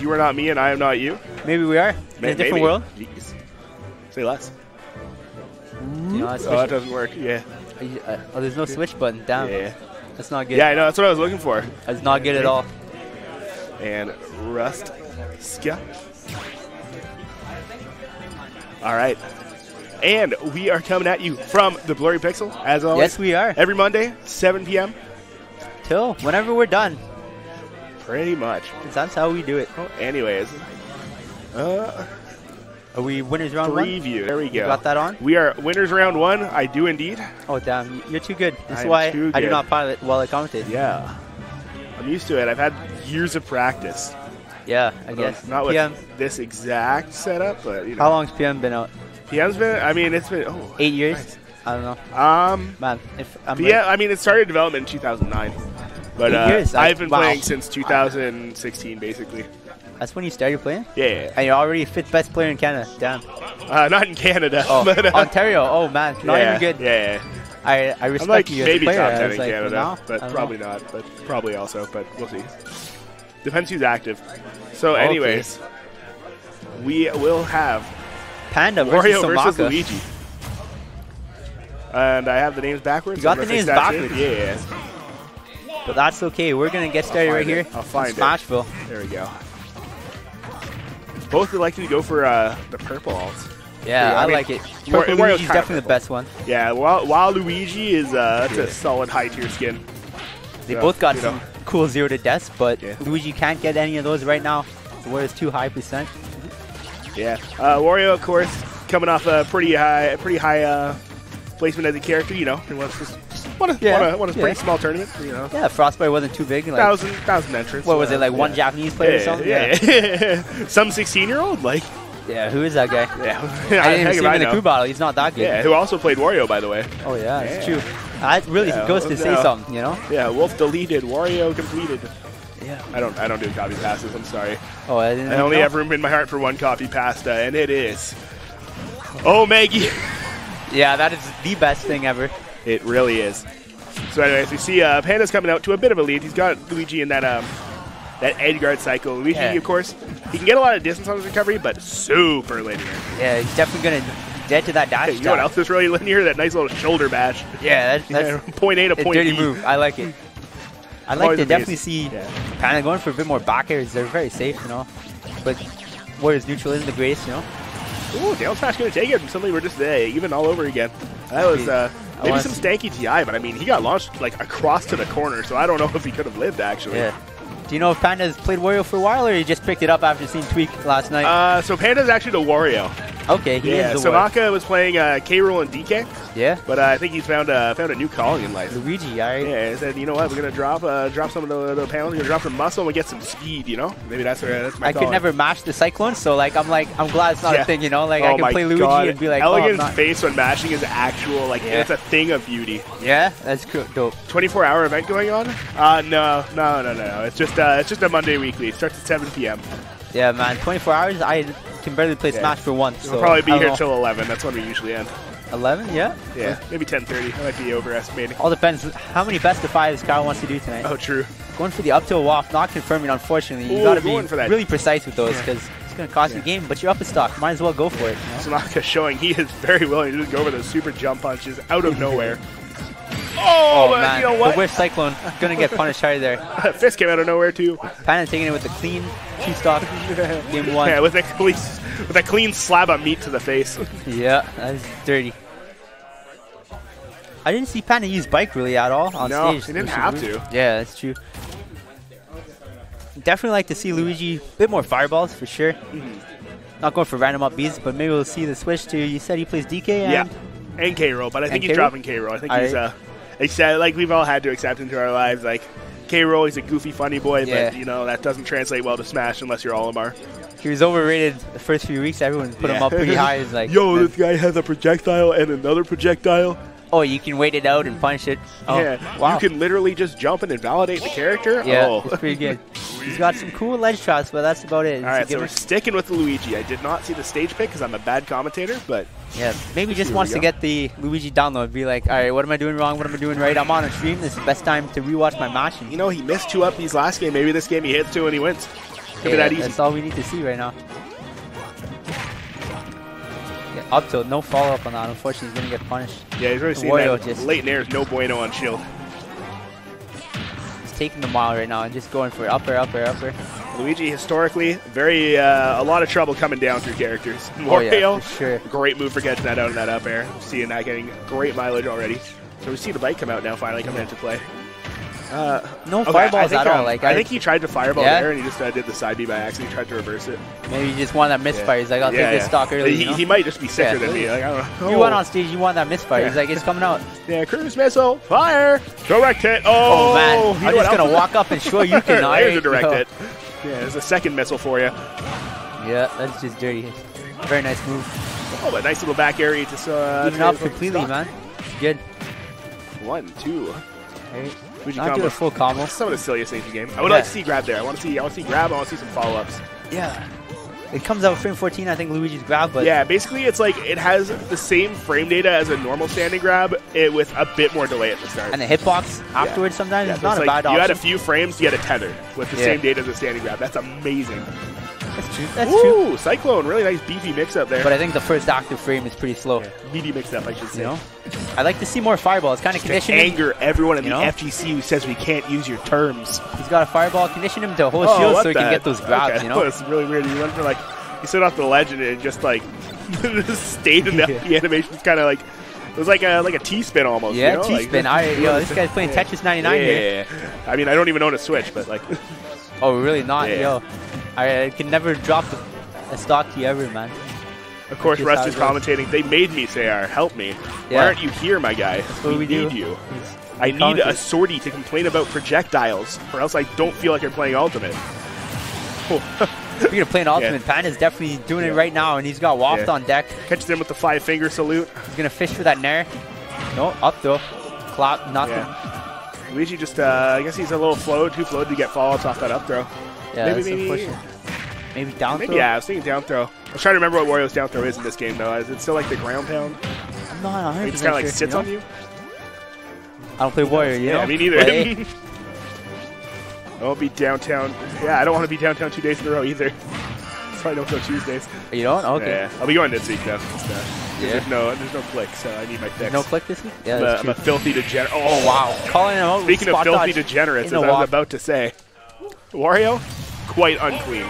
You are not me and I am not you. Maybe we are in a different maybe. world. Jeez. Say less. You know, Oh, that doesn't work. Yeah. uh, oh, there's no switch button. Damn, Yeah. that's not good. Yeah, I know. That's what I was looking for. That's not good at all. And Rust Ska. All right. And we are coming at you from the Blurry Pixel, as always. Yes, we are. Every Monday, 7 p.m. Till whenever we're done. Pretty much. That's how we do it. Well, anyways, uh, Are we winners round one? preview. There we go. Got that on? We are winners round one. I do indeed. Oh damn, you're too good. This is I'm why I do not pilot while I commentate. Yeah. I'm used to it. I've had years of practice. Yeah, I Although guess. Not with PM. this exact setup, but you know. How long's PM been out? PM's been, I mean, it's been, oh. Eight years. nice. I don't know, Um, man. If I'm I mean, it started development in 2009. But uh? I've been Wow. playing since 2016, basically. that's when you started playing, Yeah. and you're already fifth best player in Canada. Damn. Uh, not in Canada. Oh, but, uh, Ontario. Oh man, not yeah, even good. Yeah, yeah. I I respect I'm like you as maybe a player. top 10 in like, Canada, no, but probably know. not. But probably also, but we'll see. Depends who's active. So, Okay. anyways, we will have Panda versus Wario versus Somaka. Luigi. And I have the names backwards. You got the names backwards. Yeah, But that's okay. We're gonna get started right it. here. I'll find in it. There we go. Both like to go for uh, the purple alt. Yeah, Yeah, I I, mean, like it. War- Purple Wario's Luigi's definitely the best one. Yeah, while, while Luigi is uh, that's a solid high tier skin. They Yeah, both got some know. cool zero to deaths, but Yeah. Luigi can't get any of those right now. Wario's too high percent. Yeah, uh, Wario, of course, coming off a pretty high, pretty high uh, placement as a character. You know, he wants just won a, Yeah, won a, won a pretty yeah. small tournament. You know, Yeah, Frostbite wasn't too big. Like, thousand thousand entrants. what was it like? One. Japanese player or something? yeah, yeah. Some 16 year old, like, Yeah, Who is that guy? yeah. I didn't even see him in the crew battle. He's not that good. Yeah, who also played Wario, by the way. Oh yeah, it's Yeah. true. That really Yeah, goes to say no. something, you know? Yeah, Wolf deleted, Wario completed. Yeah. I don't, I don't do copy passes. I'm sorry. Oh, I didn't. I only know. have room in my heart for one copy pasta, and it is. Oh, Maggie. Yeah, that is the best thing ever. It really is. So, anyways, we see uh, Panda's coming out to a bit of a lead. He's got Luigi in that um, that edge guard cycle. Luigi, Yeah. of course, he can get a lot of distance on his recovery, but super linear. Yeah, he's definitely gonna dead to that dash. Hey, you know what else is really linear? That nice little shoulder bash. Yeah, that, Yeah, that's point A to point dirty B. move. I like it. I'd like to definitely see Yeah. Panda going for a bit more back airs. They're very safe, you know. But Wario's neutral isn't the greatest, you know. Ooh, down smash gonna take it. and Suddenly we're just uh, even all over again. That was uh, I maybe some stanky DI, but I mean, he got launched like across to the corner, so I don't know if he could have lived actually. Yeah. Do you know if Panda's played Wario for a while, or he just picked it up after seeing Tweek last night? Uh, so Panda's actually the Wario. Okay, he yeah, is. Samaka was playing uh, K. Rool and DK, Yeah. but uh, I think he's found uh, found a new calling in life. Luigi, alright. Yeah, he said, you know what, we're gonna drop uh, drop some of the, the panels, we're gonna drop some muscle, and we get some speed. You know, maybe that's where that's my. I could never mash the Cyclone, so like I'm like I'm glad it's not Yeah. a thing, you know. Like oh I can play Luigi God. and be like, oh, Elegant's not. face when mashing is actual, like Yeah. it's a thing of beauty. Yeah, that's cool. Dope. 24 hour event going on? Uh, no, no, no, no. It's just uh, it's just a Monday weekly. It starts at 7 p.m. Yeah, man. 24 hours. I can barely play Yeah. Smash for once. So We'll probably be here know. till 11. That's when we usually end. 11. Yeah. Yeah, maybe 10:30. I might be overestimating. All depends how many best of fives Kyle wants to do tonight. Oh, true. Going for the up to a waft, not confirming. Unfortunately, you Ooh, got to be really precise with those Yeah. because it's going to cost you the game. But you're up in stock. Might as well go for it. you know? Tanaka showing he is very willing to just go for those super jump punches out of nowhere. Oh, Oh man, you know the what? Wish Cyclone gonna get punished hard there. Fist came out of nowhere too. Panda taking it with the clean two stock game one. Yeah, with a clean, with a clean slab of meat to the face. Yeah, that's dirty. I didn't see Panda use bike really at all on No, stage. he didn't have weird. to. Yeah, that's true. Definitely like to see Luigi a bit more fireballs for sure. Mm-hmm. Not going for random up Bs, but maybe we'll see the switch to. You said he plays DK. And Yeah, and K. Rool, but I think he's dropping K. Rool. I think he's uh, accept, like we've all had to accept into our lives. Like K. Rool, he's a goofy, funny boy, Yeah. but you know that doesn't translate well to Smash unless you're Olimar. He was overrated the first few weeks. Everyone put him up pretty high. It's like, Yo, this guy has a projectile and another projectile. Oh, you can wait it out and punch it. Oh, yeah, wow. you can literally just jump in and invalidate the character. Yeah, Oh. it's pretty good. He's got some cool ledge traps, but that's about it. All right, so we're sticking with Luigi. I did not see the stage pick because I'm a bad commentator, but Yeah, maybe just wants to get the Luigi download. Be like, all right, what am I doing wrong? What am I doing right? I'm on a stream. This is the best time to rewatch my match. And you know he missed two up these last game. Maybe this game he hits two and he wins. Could be that easy. That's all we need to see right now. Up tilt, no follow up on that. Unfortunately, he's gonna get punished. Yeah, he's really seen Wario that. just- Late nair is no bueno on shield. He's taking the mile right now and just going for upper, upper, upper. Luigi historically very uh, a lot of trouble coming down through characters. Oh, yeah, sure. great move for getting that out in that up air. Seeing that getting great mileage already. So we see the bike come out now, finally coming into play. Uh, No okay, I fireballs think, at all. um, Like I think he tried to fireball Yeah? there, and he just uh, did the side B by accident. He tried to reverse it. maybe he just wanted that misfire. He's like, I'll Yeah, take this yeah. stock early. He, you know? he might just be sicker Yeah. than me. Like I don't know. You went on stage, you want that misfire. He's like, it's coming out. Yeah, cruise missile, fire, direct hit. Oh, Oh, man, you I'm just gonna walk up and show you can. There's alright? a direct Yo. hit. Yeah, there's a second missile for you. Yeah, that's just dirty. Very nice move. Oh, a nice little back area to uh, Even to up completely, stock. man. Good. One, two. Alright. Fuji Not do combo. a full combo. Some of the silliest things in the game. I would Yeah. like to see grab there. I want to see. I want to see grab. I want to see some follow ups. Yeah. It comes out frame 14, I think Luigi's grab, but Yeah, basically, it's like it has the same frame data as a normal standing grab, it with a bit more delay at the start. and the hitbox afterwards sometimes Yeah, is so not it's a like bad you option. had a few frames, you had a tether with the Yeah. same data as a standing grab. That's amazing. That's true. That's true. Ooh, Cyclone, really nice beefy mix up there. But I think the first active frame is pretty slow. Yeah, meaty mix up, I should say. You know, I'd like to see more fireballs. Kind of to condition anger everyone in the know? FGC who says we can't use your terms. He's got a fireball. Condition him to hold Oh, shield so he can get those grabs. okay. You know, It's really weird. He went for like, he stood off the legend and just like, just stayed in the, Yeah. the animation's kind of like, it was like a like a T spin almost. yeah, you know? T spin. Like, I yo, this guy's playing Yeah. Tetris 99 here. Yeah. I mean, I don't even own a Switch, but like, Oh, really? Not Yeah. yo. I, I can never drop a stock key ever, man. of course, how is commentating. They made me say, "R, help me. Yeah. Why aren't you here, my guy? what we, we do. need you. He's- I need a sortie to complain about projectiles, or else I don't feel like I'm playing Ultimate." Speaking play an Ultimate, Panda's definitely doing it right now, and he's got Waft Yeah. on deck. Catches him with the five finger salute. He's gonna fish for that Nair. No, up though. Clap, nothing. Yeah. Luigi just, uh, I guess he's a little flowed, too flowed to get follow-ups off that up throw. Yeah, Maybe- maybe- Maybe down Maybe, throw? yeah, I was thinking down throw. I was trying to remember what Wario's down throw is in this game, though. Is it still like the ground pound? I'm not 100% He just kind of like sits you on you? I don't play Wario, you yeah, know? me neither. I won't be downtown. Yeah, I don't want to be downtown two days in a row either. That's why I don't go Tuesdays. you don't? Okay. Yeah, I'll be going this week though. Yeah. There's no, there's no click, so I need my fix. No click this week? Yeah, I'm a, I'm a filthy degenerate. Oh, Oh, wow. Calling him out. Speaking of filthy degenerates, as I was about to say, Wario, quite unclean.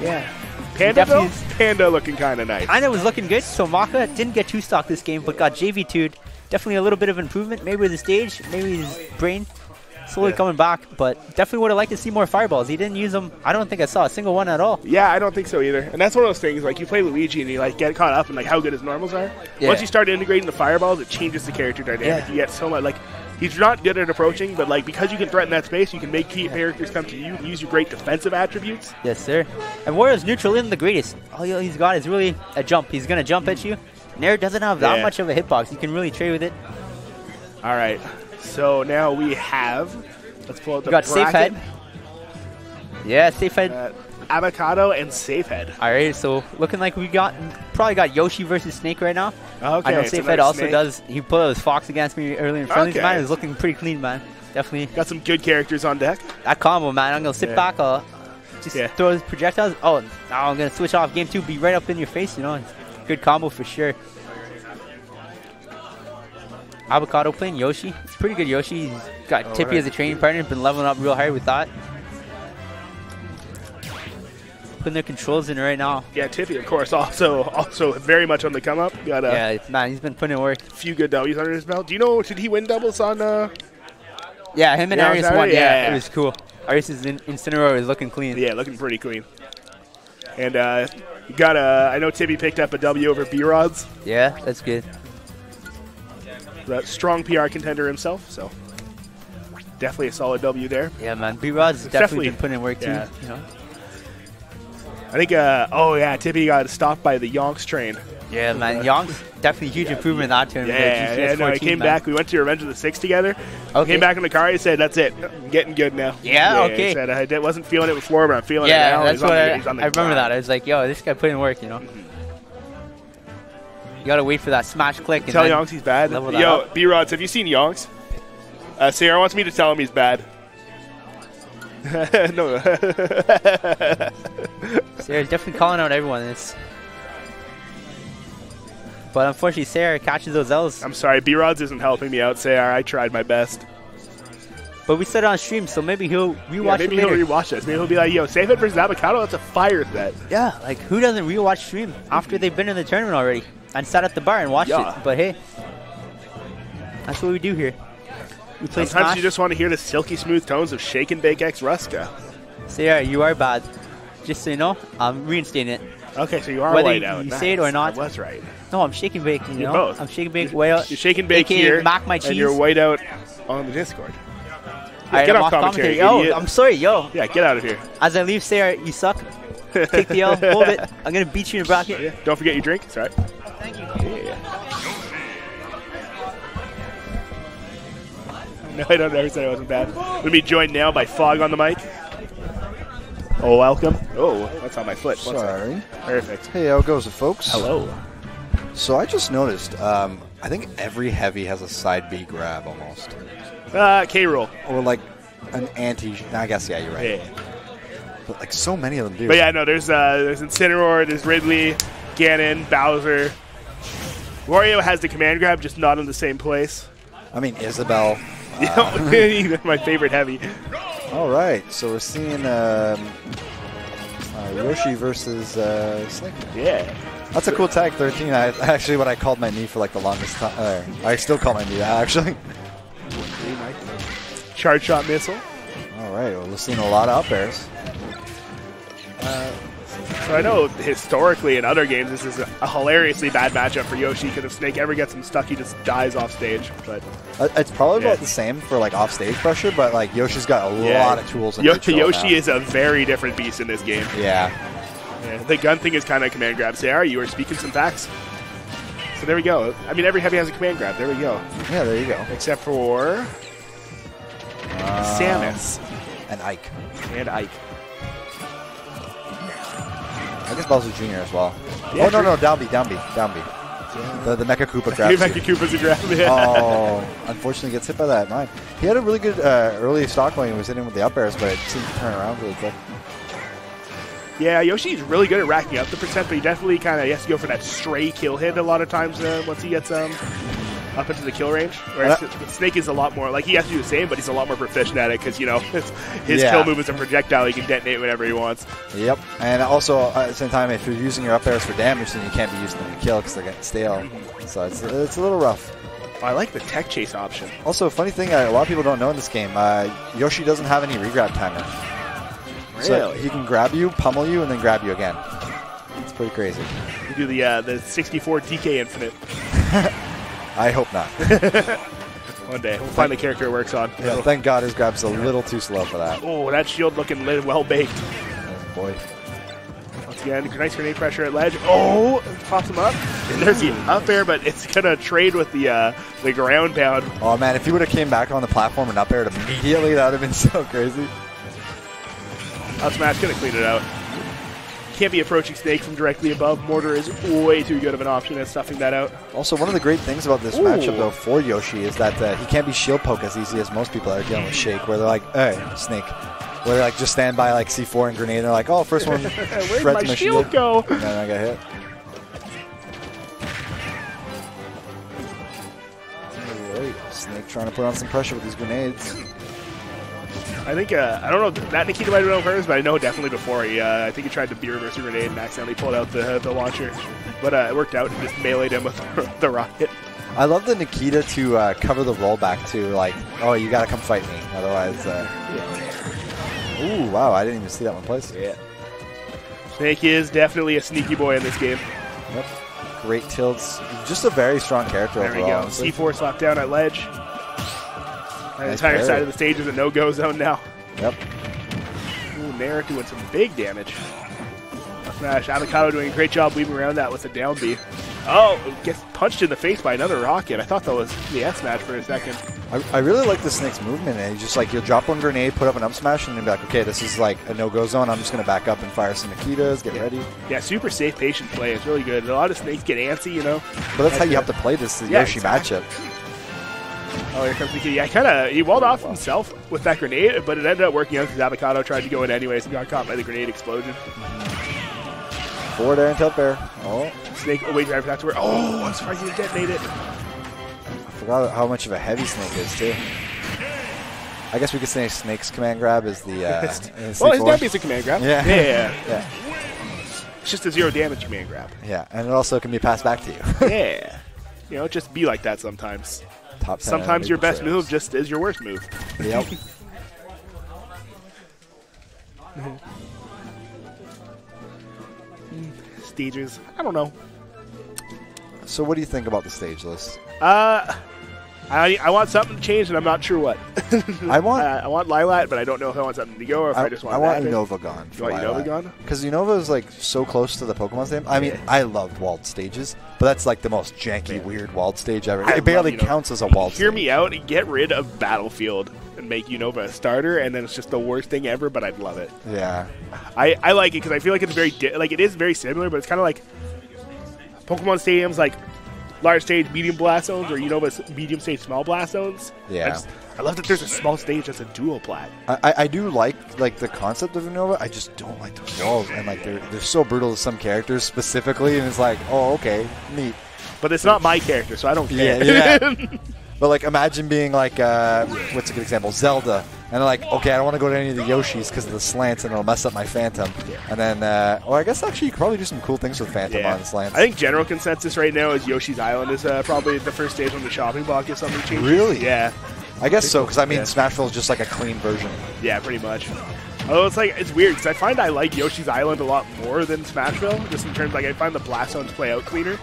Yeah. Panda though, Panda looking kind of nice. Kinda was looking good, so Maka didn't get two stock this game, but got JV2'd. Definitely a little bit of improvement, maybe with the stage, maybe his brain slowly Yeah. coming back, but definitely would have liked to see more fireballs. He didn't use them. I don't think I saw a single one at all. Yeah, I don't think so either. And that's one of those things. Like you play Luigi and you like get caught up in like how good his normals are. Yeah. Once you start integrating the fireballs, it changes the character dynamic. Yeah. You get so much like he's not good at approaching, but like because you can threaten that space, you can make key characters come to you. Use your great defensive attributes. Yes, sir. And Wario's neutral isn't the greatest. All he's got is really a jump. He's going to jump at you. Nair doesn't have that Yeah. much of a hitbox. You can really trade with it. All right. So now we have. Let's pull out the We got safe bracket. head. Yeah, safe head. Avocado and safe head. All right, so looking like we got probably got Yoshi versus Snake right now. Okay. I know so Safe Head also snake. does. He put his Fox against me earlier in friendlies. Okay. Man, it was looking pretty clean, man. Definitely Got some good characters on deck. that combo, man. I'm gonna sit Yeah. back. I'll just Yeah. throw his projectiles. Oh, now I'm gonna switch off game two. Be right up in your face. You know, good combo for sure. Avocado playing Yoshi. It's pretty good Yoshi. He's got Oh, Tippy right. as a training partner. Been leveling up real hard with that. Putting their controls in right now. Yeah, Tippy, of course, also also very much on the come up. Got a yeah, man, he's been putting in work. few good W's under his belt. Do you know? Did he win doubles on? Uh, Yeah, him and Yeah, Arius won. Yeah, Yeah, it was cool. Arius' in- Incineroar is looking clean. yeah, looking pretty clean. And uh, got a. I know Tippy picked up a W over B Rods. Yeah, that's good. The strong PR contender himself. So definitely a solid W there. Yeah, man. B Rod's definitely, definitely- been putting in work too. yeah. You know. I think. Uh, oh yeah, Tippy got stopped by the Yonks train. Yeah, man. Young's definitely huge improvement in that tournament. Yeah, yeah. No, he 14, came man. back. We went to Revenge of the Six together. Okay. Came back in the car. He said, "That's it. I'm getting good now." Yeah, okay. He said, "I wasn't feeling it before, but I'm feeling it Yeah, now." that's He's what the- I, he's on the I remember grind. that. I was like, yo, this guy put in work, you know. You gotta wait for that smash click. And Tell Yonks he's bad. Yo. B Rods, have you seen Yonks? Uh, Sarah wants me to tell him he's bad. no. Sarah definitely calling out everyone. It's but unfortunately, Sarah catches those L's. I'm sorry, B-Rods isn't helping me out, Sayar. I tried my best. But we said it on stream, so maybe he'll rewatch yeah, maybe it later. he'll rewatch this. Maybe he'll be like, yo, Save It versus Avocado, that's a fire set. Yeah, like who doesn't rewatch stream after they've been in the tournament already and sat at the bar and watched Yeah. it? But hey, that's what we do here. Sometimes Smash. you just want to hear the silky smooth tones of Shake and Bake X Ruska. So yeah, you are bad. Just so you know, I'm reinstating it. Okay, so you are Whether white you out. say it or not. I was right. No, I'm shaking bake. You You're know, both. I'm shaking bake way out. You're shaking bake AKA here, Mac my cheese. and you're white out on the Discord. All right, get I'm off off commentary, Yo. I'm sorry, yo. Yeah, get out of here. As I leave, Sarah, you suck. Take the L, hold it. I'm gonna beat you in a bracket. Yeah, don't forget your drink. It's all right. Thank you. Yeah. No, I don't ever said it wasn't bad. We'll be joined now by Fog on the mic. Oh, welcome. Oh, that's on my foot. One. Sorry. Perfect. Hey, how goes it, folks? Hello. So I just noticed, um, I think every heavy has a side B grab almost. Uh, K. Rool. Or like an anti. I guess, yeah, you're right. Yeah. But like so many of them do. But yeah, no, there's uh, there's Incineroar, there's Ridley, Ganon, Bowser. Wario has the command grab, just not in the same place. I mean, Isabelle. Yeah, my favorite heavy. All right, so we're seeing um, uh, Yoshi versus uh, Snake. Yeah. That's a cool tag, 13. I, actually, what I called my knee for like the longest time. Uh, I still call my knee that, actually. Charge shot missile. All right, well, we're seeing a lot of up airs. So I know historically in other games this is a, hilariously bad matchup for Yoshi because if Snake ever gets him stuck, he just dies off stage. But Uh, It's probably Yeah. about the same for like off stage pressure, but like Yoshi's got a yeah. lot of tools. in Yo- control Yoshi now. is a very different beast in this game. Yeah. Yeah, the gun thing is kind of command grab. Sarah, you are speaking some facts. So there we go. I mean, every heavy has a command grab. There we go. Yeah, there you go. Except for Um, Samus and Ike. and Ike. I guess Bowser Jr. as well. Yeah, oh, no, no, Downbeat, Downbeat, Downbeat. The, the Mecha Koopa grabs Mecha. Koopa's a grab. Yeah. Oh, unfortunately gets hit by that mine. He had a really good uh, early stock when he was hitting with the up airs, but it seemed to turn around really quick. Yeah, Yoshi's really good at racking up the percent, but he definitely kind of has to go for that stray kill hit a lot of times uh, once he gets um up into the kill range. Whereas Uh, Snake is a lot more like he has to do the same, but he's a lot more proficient at it because you know his, Yeah. kill move is a projectile. He can detonate whenever he wants. Yep. And also, uh, at the same time, if you're using your up airs for damage, then you can't be using them to kill because they're getting stale. So it's, it's a little rough. I like the tech chase option. Also, a funny thing uh, a lot of people don't know in this game, uh, Yoshi doesn't have any regrab timer. So Really? he can grab you, pummel you, and then grab you again. It's pretty crazy. You do the uh, the 64 DK Infinite I hope not. one day. We'll find the character it works on. yeah, thank God his grab's a little too slow for that. Oh, that shield looking well baked. Oh, boy. Once again, nice grenade pressure at ledge. Oh, pops him up. And there's the up air, but it's gonna trade with the uh, the ground pound. Oh man, if he would have came back on the platform and up aired immediately, that would have been so crazy. Up smash gonna clean it out. Can't be approaching Snake from directly above. Mortar is way too good of an option at stuffing that out. Also, one of the great things about this Ooh. matchup, though, for Yoshi is that uh, he can't be shield poke as easy as most people are dealing with Shake, where they're like, hey, Snake. Where they're like just stand by like C4 and grenade, and they're like, oh, first one Where'd my my shield go? And then I got hit. Snake trying to put on some pressure with these grenades. I think uh, I don't know that Nikita might have been on purpose, but I know definitely before he. Uh, I think he tried to B reverse grenade and accidentally pulled out the the launcher, but uh, it worked out and just meleeed him with the rocket. I love the Nikita to uh, cover the rollback too. Like, oh, you gotta come fight me, otherwise. Uh... Ooh, wow! I didn't even see that one place. Yeah. Snake is definitely a sneaky boy in this game. Yep. Great tilts. Just a very strong character There we overall. go. C4 slap down at ledge. The Nice entire side of the stage is a no-go zone now. Yep. Ooh, Nair doing some big damage. Smash. Avocado doing a great job weaving around that with a down B. Oh, gets punched in the face by another rocket. I thought that was the S match for a second. I, I really like the Snake's movement. And just like, you'll drop one grenade, put up an up smash, and then be like, okay, this is like a no-go zone. I'm just gonna back up and fire some Nikitas, get ready. Yeah, super safe, patient play. It's really good. A lot of snakes get antsy, you know. But that's how you have to play this Yeah, Yoshi exactly. matchup. Oh, here comes the kid. Yeah, kind of. He walled off himself with that grenade, but it ended up working out because Avocado tried to go in anyways and got caught by the grenade explosion. Forward air and tilt bear. Oh, Snake, oh wait, right for to work. Oh, I'm surprised he it. I forgot how much of a heavy snake is too. I guess we could say Snake's command grab is the. Uh, is well, his C4. down basic command grab. Yeah. Yeah. Yeah, It's just a zero damage command grab. yeah, and it also can be passed back to you. Yeah. You know, just be like that sometimes. Top 10 Sometimes your best move just is your worst move. Yep. Stages. I don't know. so, what do you think about the stage list? Uh, I, I want something to change, and I'm not sure what. I want. Uh, I want Lylat, but I don't know if I want something to go or if I, I, just want. I want gone. You want Unova gone? Because Unova is like so close to the Pokemon stage. I mean, Yeah. I loved walled stages, but that's like the most janky, weird walled stage ever. I it barely Unova. counts as a walled Hear stage. me out. Get rid of Battlefield and make Unova a starter, and then it's just the worst thing ever. But I'd love it. Yeah. I, I like it because I feel like it's very di- like it is very similar, but it's kind of like Pokemon Stadium's like large stage, medium blast zones, or Unova's medium stage, small blast zones. Yeah. I, just, I love that there's a small stage that's a dual plat. I, I- I do like like the concept of Unova. I just don't like those and like they're they're so brutal to some characters specifically, and it's like, oh, okay, neat. But it's not my character, so I don't care. Yeah, yeah. But like, imagine being like, uh, what's a good example? Zelda, and like, okay, I don't want to go to any of the Yoshis because of the slants, and it'll mess up my Phantom. And then, uh, well, I guess actually you could probably do some cool things with Phantom Yeah. on slants. I think general consensus right now is Yoshi's Island is uh, probably the first stage on the shopping block if something changes. Really? Yeah. I guess so because I mean, Yeah. Smashville is just like a clean version. Yeah, pretty much. Oh, it's like it's weird because I find I like Yoshi's Island a lot more than Smashville, just in terms like I find the blast zones play out cleaner.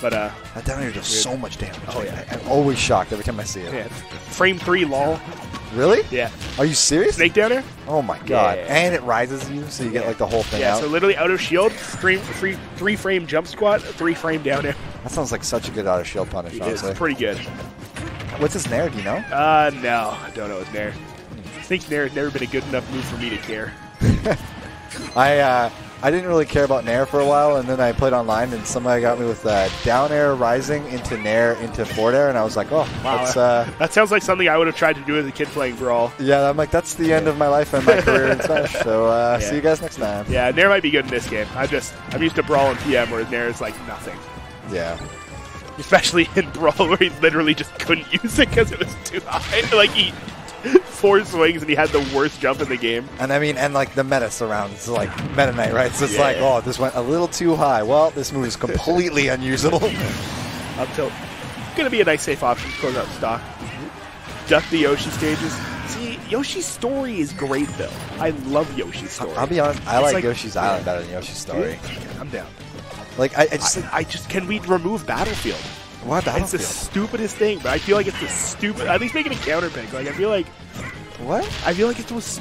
But uh, That down here does so much damage. Oh, yeah. I, am always shocked every time I see it. yeah, frame three, lol. Really? Yeah, Are you serious? snake down there. Oh my god! Yeah. And it rises you, so you get like the whole thing Yeah, out. so literally out of shield, three, three, three frame jump squat, three frame down air. that sounds like such a good out of shield punish. It's Honestly, pretty good. what's his nair? Do you know? Uh, no, I don't know his nair. Snake's nair has never been a good enough move for me to care. I uh, I didn't really care about nair for a while, and then I played online, and somebody got me with uh, down air rising into nair into forward air, and I was like, oh, that's uh, That sounds like something I would have tried to do as a kid playing Brawl. yeah. I'm like, that's the end of my life and my career in Smash. So uh, Yeah. see you guys next time. Yeah, Nair might be good in this game. I just I'm used to Brawl and PM where Nair is like nothing. Yeah. Especially in Brawl where he literally just couldn't use it because it was too high. Like he four swings and he had the worst jump in the game. And I mean, and like the meta surrounds like Meta Knight, right? So it's Yeah. like, oh, this went a little too high. Well, this move is completely unusable. Up tilt. Gonna be a nice safe option to close out stock. Duck the Yoshi stages. See, Yoshi's story is great though. I love Yoshi's story. I'll be honest, I like, like- Yoshi's Island better than Yoshi's Story. I'm down. Like, I, I just like, I, I just can we remove Battlefield? Why It's the stupidest thing, but I feel like it's the stupid. At least make it a counter pick. Like I feel like What? I feel like it's the most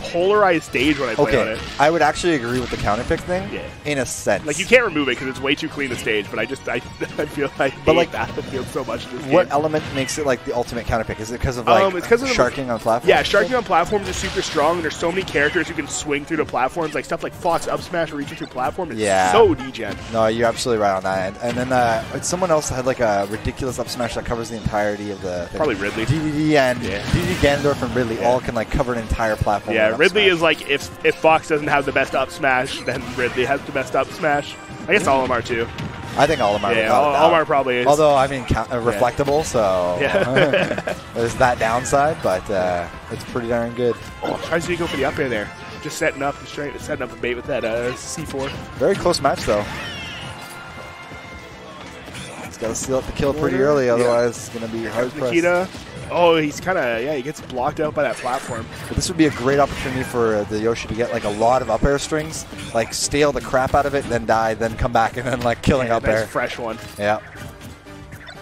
polarized stage when I play on Okay, it. I would actually agree with the counter pick thing. Yeah. In a sense. Like you can't remove it because it's way too clean a stage. But I just I, I feel like But, like, Battlefield so much. What game. element makes it like the ultimate counter pick? Is it because of like Um, it's 'cause of the- sharking on platforms? Yeah, sharking on platforms is super strong, and there's so many characters who can swing through the platforms, like stuff like Fox up smash or reaching through platform. It's Yeah. so degen. No, you're absolutely right on that. And, and then uh, someone else had like a ridiculous up smash that covers the entirety of the thing. Probably Ridley. DDD and Yeah. DDD Ganondorf and Ridley all can like cover an entire platform. Yeah, up Ridley smash. is like if if Fox doesn't have the best up smash, then Ridley has the best up smash. I guess all of them are too. I think all of them are. Yeah, of probably is. Although I mean, uh, reflectable, so Yeah. there's that downside, but uh, it's pretty darn good. oh, tries to go for the up air there. Just setting up, the straight, setting up a bait with that uh, C4. Very close match though. He's got to seal up the kill pretty early, Yeah. otherwise it's going to be hard pressed. Oh, he's kind of yeah. He gets blocked out by that platform. But this would be a great opportunity for uh, the Yoshi to get like a lot of up air strings, like steal the crap out of it, then die, then come back and then like killing Yeah, up nice air. fresh one. Yeah.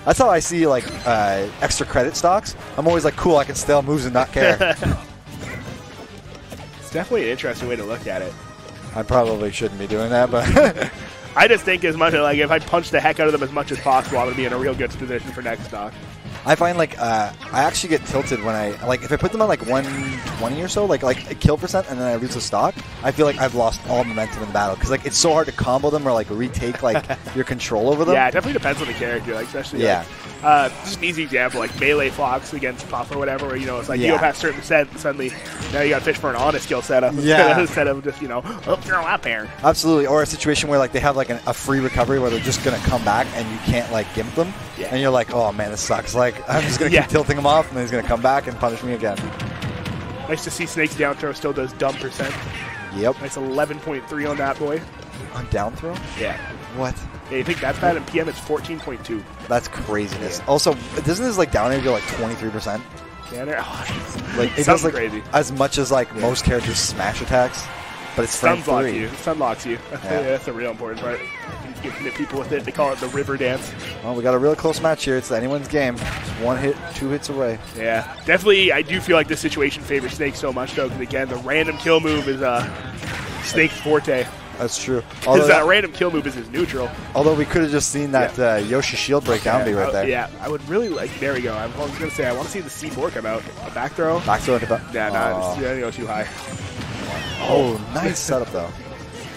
That's how I see like uh, extra credit stocks. I'm always like, cool, I can stale moves and not care. It's definitely an interesting way to look at it. I probably shouldn't be doing that, but I just think as much like if I punch the heck out of them as much as possible, I'm gonna be in a real good position for next stock. I find like uh, I actually get tilted when I like if I put them on like 120 or so, like like a kill percent, and then I lose a stock. I feel like I've lost all momentum in the battle because like it's so hard to combo them or like retake like your control over them. Yeah, it definitely depends on the character, like especially Yeah. like, uh, just an easy example, like melee fox against Puff or whatever, where you know it's like you Yeah. go past certain set and suddenly now you got to fish for an honest skill setup Yeah. instead of just you know oh, throw up there. Absolutely, or a situation where like they have like an, a free recovery where they're just gonna come back and you can't like gimp them, Yeah. and you're like, oh man, this sucks. Like I'm just gonna Yeah. keep tilting him off, and then he's gonna come back and punish me again. Nice to see Snake's down throw still does dumb percent. Yep. Nice 11.3 on that boy. On down throw? Yeah. What? Yeah, you think that's bad? In PM, it's 14.2. That's craziness. Also, doesn't this like down air go like 23 percent? Yeah, there- oh, Like it Sounds does like crazy. as much as like most characters smash attacks, but it's frame lock three. you. Stun locks you. That's, Yeah. that's the real important part. You can hit people with it. They call it the river dance. Well, we got a real close match here. It's anyone's game. One hit, two hits away. Yeah, definitely. I do feel like this situation favors Snake so much, though, because again, the random kill move is uh, Snake's forte. That's true. Because that random kill move is his neutral. although we could have just seen that uh, Yoshi shield break down be right I- there. Yeah, I would really like. There we go. I was gonna say I want to see the C4 come out. A back throw. Back throw into back. Yeah, no, Aw. it's, yeah, go too high. Oh, nice setup though.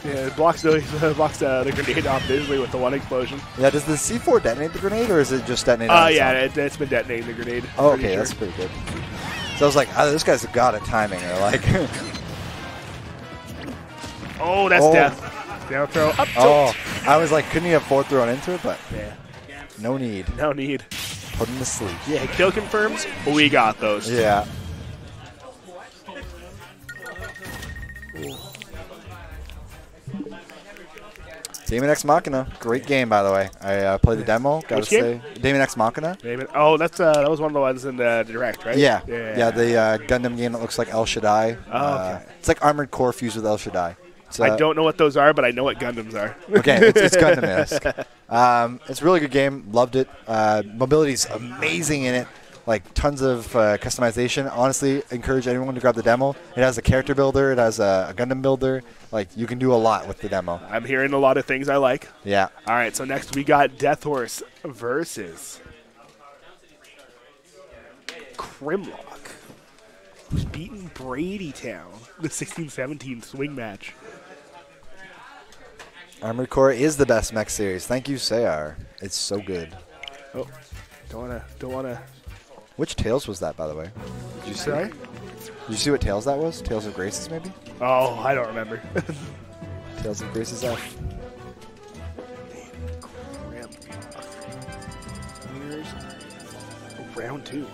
Yeah, it blocks the blocks uh, the grenade off visually with the one explosion. Yeah, does the C4 detonate the grenade or is it just detonate? Uh, yeah, it, it's been detonating the grenade. Oh, okay, sure. that's pretty good. So I was like, oh, this guy's got it timing. Or like, Oh, that's Oh. death. Down throw. Up oh, tilt. I was like, couldn't he have four thrown into it? But Yeah, no need. no need. Put him to sleep. Yeah, kill confirms. We got those. Yeah. Daemon X Machina, great game by the way. I uh, played the demo. Gotta Which say, game? Daemon X Machina. Damon. Oh, that's uh, that was one of the ones in the direct, right? Yeah, Yeah. yeah, the uh, Gundam game that looks like El Shaddai. Oh, Uh, okay. it's like Armored Core fused with El Shaddai. I don't know what those are, but I know what Gundams are. Okay, it's, it's Gundam-esque. Um, it's a really good game. Loved it. Uh, mobility's amazing in it. Like tons of uh, customization. Honestly, encourage anyone to grab the demo. It has a character builder. It has a, a Gundam builder. Like you can do a lot with the demo. I'm hearing a lot of things I like. Yeah. All right, so next we got Death Horse versus Grimlock, who's beaten Brady Town, the 16-17 swing match. Armored Core is the best mech series. Thank you, Sayar. It's so good. Oh, don't wanna, don't wanna. Which Tales was that, by the way? Did you see? Sorry. Did you see what Tales that was? Tales of Graces, maybe? Oh, I don't remember. Tails of Graces F. Round two.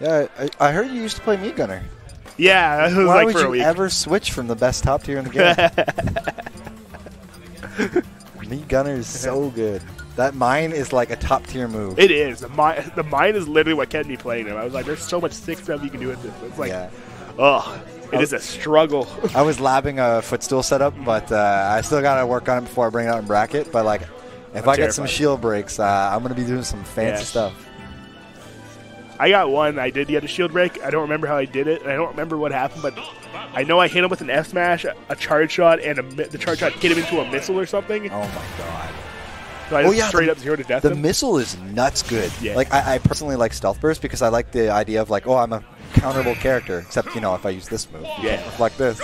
Yeah, I, I heard you used to play Mii Gunner. Yeah, it was Why like would for a you week. ever switch from the best top tier in the game? Mii Gunner is so good. That mine is like a top tier move. It is. The mine, the mine is literally what kept me playing him. I was like, there's so much sick stuff you can do with this. It's like, yeah. oh, it is a struggle. I was labbing a footstool setup, but uh, I still gotta work on it before I bring it out in bracket. But like, if I'm I get some shield breaks, uh, I'm gonna be doing some fancy Yeah. stuff. I got one. I did get a shield break. I don't remember how I did it. and I don't remember what happened, but I know I hit him with an F smash, a charge shot, and a, the charge shot hit him into a missile or something. Oh my god. So I Oh, just yeah, straight the- up zero to death The him. missile is nuts good. Yeah. Like I, I personally like stealth burst because I like the idea of like, oh, I'm a counterable character. Except you know, if I use this move, Yeah. can't this.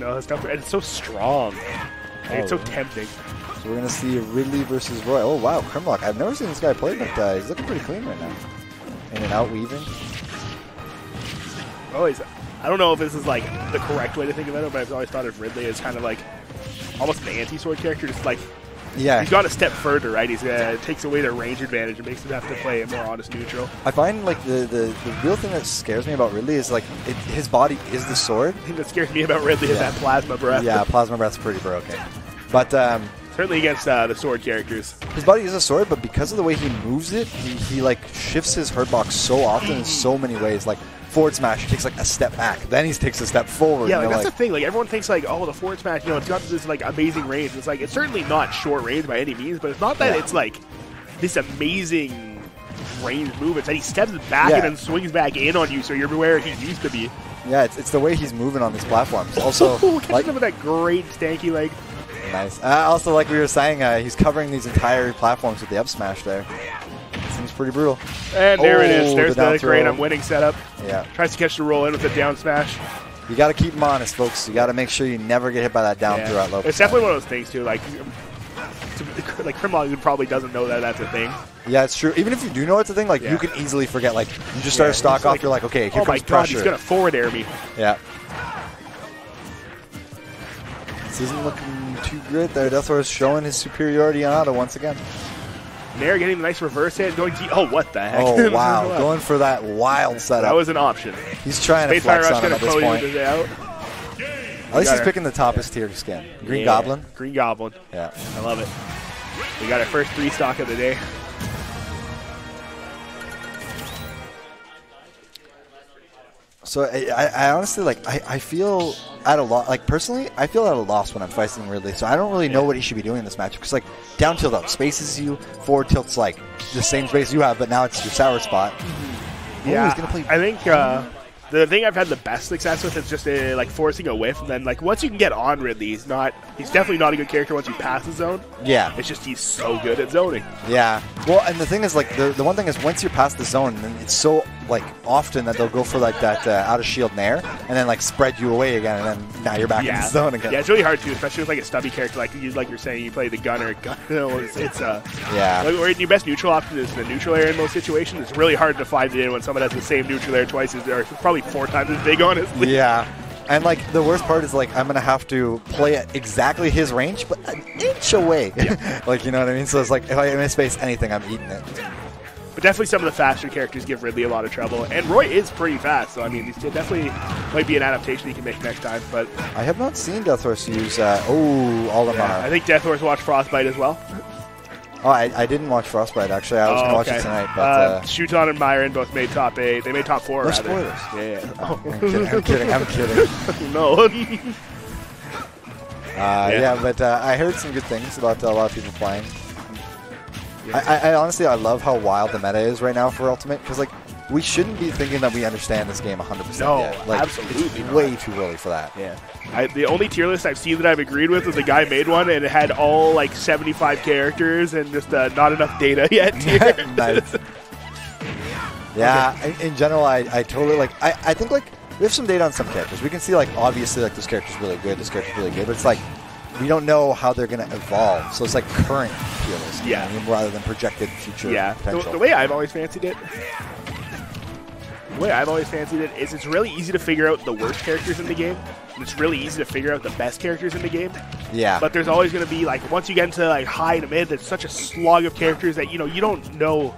no, it's not, and it's so strong. And it's so Oh. tempting. So we're gonna see Ridley versus Roy. Oh wow, Grimlock. I've never seen this guy play, but uh, he's looking pretty clean right now. In and out weaving. Always, I don't know if this is like the correct way to think about it, but I've always thought of Ridley as kind of like almost an anti-sword character. Just like Yeah. he's gone a step further, right? He's uh, takes away their range advantage and makes them have to play a more honest neutral. I find like the, the, the real thing that scares me about Ridley is like it, his body is the sword. The thing that scares me about Ridley is that plasma breath. Yeah, plasma breath's pretty broken. But um, Certainly against uh, the sword characters. his body is a sword, but because of the way he moves it, he, he like shifts his hurt box so often in so many ways. Like forward smash, he takes like a step back, then he takes a step forward. Yeah, like, that's like- the thing. Like everyone thinks like, oh, the forward smash, you know, it's got this like amazing range. It's like it's certainly not short range by any means, but it's not that Yeah. it's like this amazing range move. It's that he steps back Yeah. and then swings back in on you, so you're where he used to be. yeah, it's, it's the way he's moving on these platforms. Also, Catches like him with that great stanky leg. Nice. Uh, also, like we were saying, uh, he's covering these entire platforms with the up smash there. Seems pretty brutal. And there it is. Oh, There's the the, throw. great I'm winning setup. Yeah. Tries to catch the roll in with the down smash. You got to keep him honest, folks. You got to make sure you never get hit by that down Yeah. throughout low. It's definitely one of those things too. Like, to, like Grimlock probably doesn't know that that's a thing. Yeah, it's true. Even if you do know it's a thing, like Yeah. you can easily forget. Like you just start Yeah, a stock off, like, you're like, okay, here oh my comes god, pressure. he's gonna forward air me. Yeah. This isn't looking too great there. Deathhorse showing his superiority on auto once again. Nair getting the nice reverse hit, going deep. Oh, what the heck? Oh wow, going for that wild setup. that was an option. he's trying to Space Fire flex on him at this point. At least he's her. picking the toppest tier skin. Green Yeah. Goblin. Green Goblin. Yeah. I love it. We got our first three stock of the day. So I, I, I honestly like I, I feel at a loss. Like personally, I feel at a loss when I'm fighting Ridley. So I don't really know what he should be doing in this matchup because like down tilt up spaces you, forward tilt's like the same space you have, but now it's your sour spot. Oh, Yeah, he's gonna play. I think uh, the thing I've had the best success with is just uh, like forcing a whiff, and then like once you can get on Ridley, he's not. He's definitely not a good character once you pass the zone. yeah, It's just he's so good at zoning. yeah. Well, and the thing is like the, the one thing is once you're past the zone, then it's so like often that they'll go for like that uh, out of shield nair and then like spread you away again, and then now you're back in the zone again. yeah, it's really hard to, especially with like a stubby character like you, like you're saying, you play the gunner. Gun, it's, it's uh, Yeah. like, your best neutral option is the neutral air in most situations. It's really hard to find it in when someone has the same neutral air twice as or probably four times as big, honestly. Yeah. And like the worst part is like I'm gonna have to play at exactly his range, but an inch away. like you know what I mean? So it's like if I mispace anything, I'm eating it. But definitely some of the faster characters give Ridley a lot of trouble. And Roy is pretty fast, so I mean, it definitely might be an adaptation he can make next time. But I have not seen Deathhorse use uh, oh Olimar. yeah, I think Death Horse watched Frostbite as well. Oh, I, I didn't watch Frostbite actually. I was oh, gonna watch okay. it tonight, but uh, uh, Shuton and Myron both made top eight. They made top four, No rather. spoilers. Yeah. yeah. I'm kidding. I'm kidding. I'm kidding. no. Uh, Yeah. yeah. but uh, I heard some good things about uh, a lot of people playing. I, I, I honestly I love how wild the meta is right now for Ultimate because like we shouldn't be thinking that we understand this game 100 percent No, yet. Like, absolutely way too early for that. Yeah. I, the only tier list I've seen that I've agreed with is the guy made one and it had all like 75 characters and just uh, not enough data yet. Nice. Yeah, in, in general, I, I totally like. I, I think like we have some data on some characters. We can see like obviously like this character's really good, this character's really good, but it's like we don't know how they're gonna evolve. So it's like current tier list, Yeah. what I mean, rather than projected future yeah. The, the way I've always fancied it. Way I've always fancied it is it's really easy to figure out the worst characters in the game, and it's really easy to figure out the best characters in the game. yeah, But there's always going to be like once you get into like high and mid, there's such a slog of characters that you know you don't know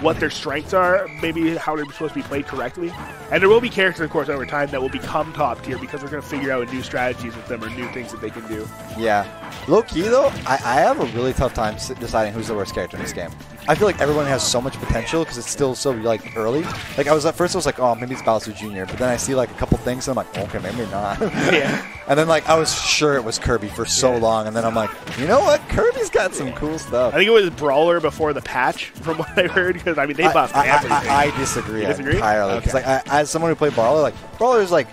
what their strengths are, maybe how they're supposed to be played correctly. And there will be characters, of course, over time that will become top tier because we're going to figure out new strategies with them or new things that they can do. yeah. Low key though, I, I have a really tough time s- deciding who's the worst character in this game. I feel like everyone has so much potential because it's still so like early. Like I was at first, I was like, oh, maybe it's Bowser Jr. But then I see like a couple things, and I'm like, okay, maybe not. Yeah. And then like I was sure it was Kirby for so Yeah. long, and then I'm like, you know what? Kirby's got some cool stuff. I think it was Brawler before the patch, from what I heard, because I mean they buffed I, I, everything. I, I disagree, disagree? entirely because Okay. like I, as someone who played Brawler, like Brawler's like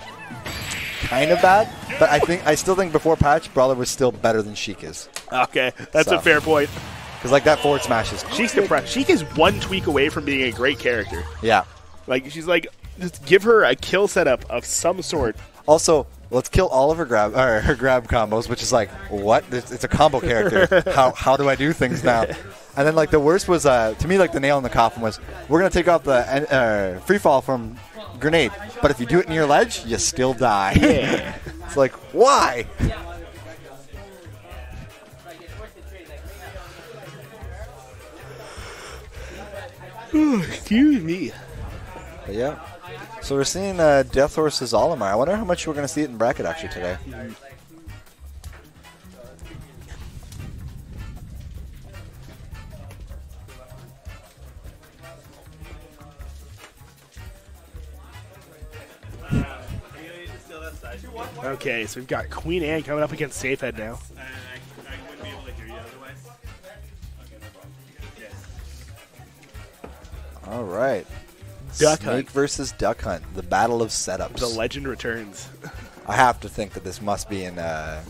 kind of bad, but I think I still think before patch Brawler was still better than Sheik is okay, that's So. a fair point. because like that forward smash is Sheik's depressed. Sheik is one tweak away from being a great character. yeah. Like she's like, just give her a kill setup of some sort. Also, let's kill all of her grab or her grab combos, which is like what? It's, a combo character. how how do I do things now? And then like the worst was uh, to me like the nail in the coffin was we're gonna take off the uh, free fall from grenade, but if you do it near ledge, you still die. Yeah. it's like why? Excuse me. But yeah. So we're seeing uh, Death Horse's Olimar. I wonder how much we're gonna see it in bracket actually today. Okay, so we've got Queen Anne coming up against Safehead now. All right. Duck Snake Hunt. versus Duck Hunt, the battle of setups. The legend returns. I have to think that this must be in uh,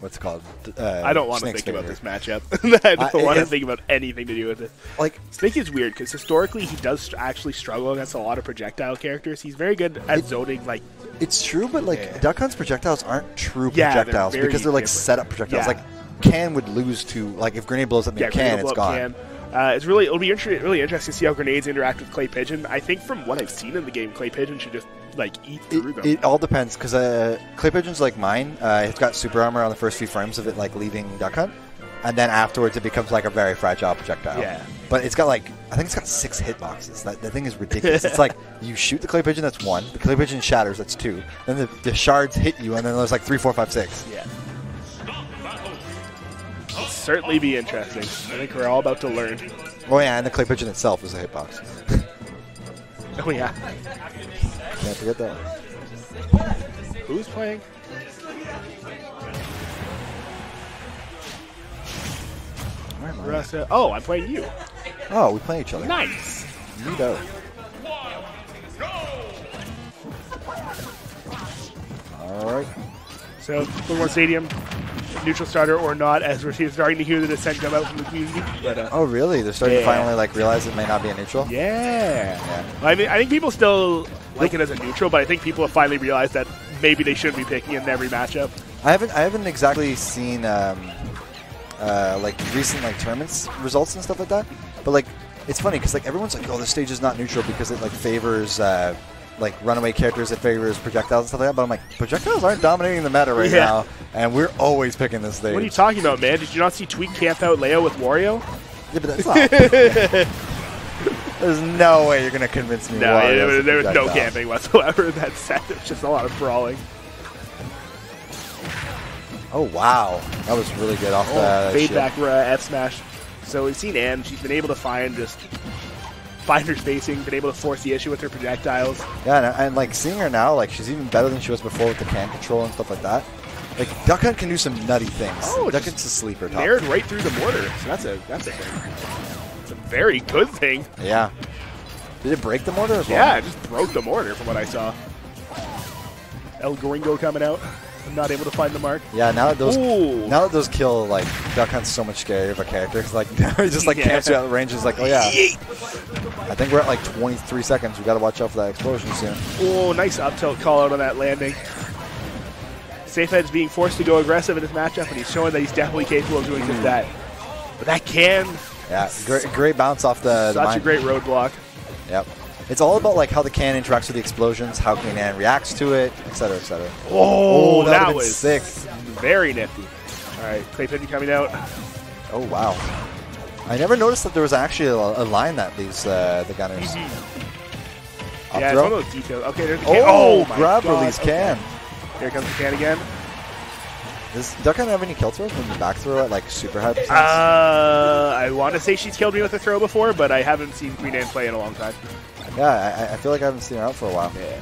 what's it called? Uh, I don't want to think about this matchup. I don't want to think about anything to do with it. Like Snake is weird because historically he does actually struggle against a lot of projectile characters. He's very good at zoning like It's true, but like Yeah. Duck Hunt's projectiles aren't true Yeah, they're projectiles because they're like different. set up projectiles. Yeah. Like Can would lose to like if grenade blows up yeah, Can, it's gone. Can. Uh, it's really it'll be inter- really interesting to see how grenades interact with Clay Pigeon. I think from what I've seen in the game, Clay Pigeon should just like eat through them. It, it all depends because uh, clay pigeons like mine, uh, it's got super armor on the first few frames of it, like leaving Duck Hunt, and then afterwards it becomes like a very fragile projectile. Yeah. But it's got like I think it's got six hitboxes. That the thing is ridiculous. it's like you shoot the clay pigeon, that's one. The clay pigeon shatters, that's two. Then the, the shards hit you, and then there's like three, four, five, six. yeah. It'll certainly be interesting. I think we're all about to learn. Oh yeah, and the clay pigeon itself is a hitbox. Oh yeah. Can't forget that. Who's playing? Russa. Oh, I'm playing you. Oh, we play each other. Nice. You Neato. All right. So, Pokemon Stadium, neutral starter or not, as we're starting to hear the dissent come out from the community. But uh, Oh, really? They're starting to finally like realize it may not be a neutral. yeah. Yeah. I mean, I think people still like it as a neutral, but I think people have finally realized that maybe they shouldn't be picking in every matchup. I haven't I haven't exactly seen um, uh, like recent like tournaments results and stuff like that. But like it's funny because like everyone's like, oh, this stage is not neutral because it like favors uh, like runaway characters, it favors projectiles and stuff like that. But I'm like, projectiles aren't dominating the meta right Yeah. now, and we're always picking this thing. What are you talking about, man? Did you not see Tweek camp out Leo with Wario? Yeah, but that's not. There's no way you're gonna convince me. No, Wario's there, there was no camping whatsoever in that set. Was just a lot of brawling. Oh wow, that was really good off Oh, the fade back uh, F smash. So we've seen Anne. She's been able to find just find her spacing, been able to force the issue with her projectiles. Yeah, and, and like seeing her now, like she's even better than she was before with the can control and stuff like that. Like Duck Hunt can do some nutty things. Oh, Duck Hunt's a sleeper top. Nared right through the mortar. So that's a that's a thing. It's a very good thing. Yeah. Did it break the mortar as well? Yeah, it just broke the mortar from what I saw. El Gringo coming out. I'm not able to find the mark. Yeah. Now that those Ooh. now that those kill, like Duck Hunt's so much scarier of a character. 'cause, like now he just like Yeah. camps you out of range. is like, oh yeah. I think we're at like 23 seconds. We got to watch out for that explosion soon. Oh, nice up tilt call out on that landing. Safe Safehead's being forced to go aggressive in this matchup, and he's showing that he's definitely capable of doing just mm-hmm. that. But that can Yeah. Great, great bounce off the. the such a great roadblock. Yep. It's all about like how the can interacts with the explosions, how Kanan reacts to it, etc., etc. Oh, that that, was sick. Very nifty. All right, Clay Pigeon coming out. Oh wow! I never noticed that there was actually a, a line that these uh, the gunners. Mm-hmm. yeah, it's one of those details. Okay, there's the can. Oh, my grab God. release Okay. can. Here comes the can again. Does Duck Hunt have any kill throws when you back throw at like super high? Uh, I want to say she's killed me with a throw before, but I haven't seen Queen Anne play in a long time. Yeah, I, I feel like I haven't seen her out for a while. Yeah.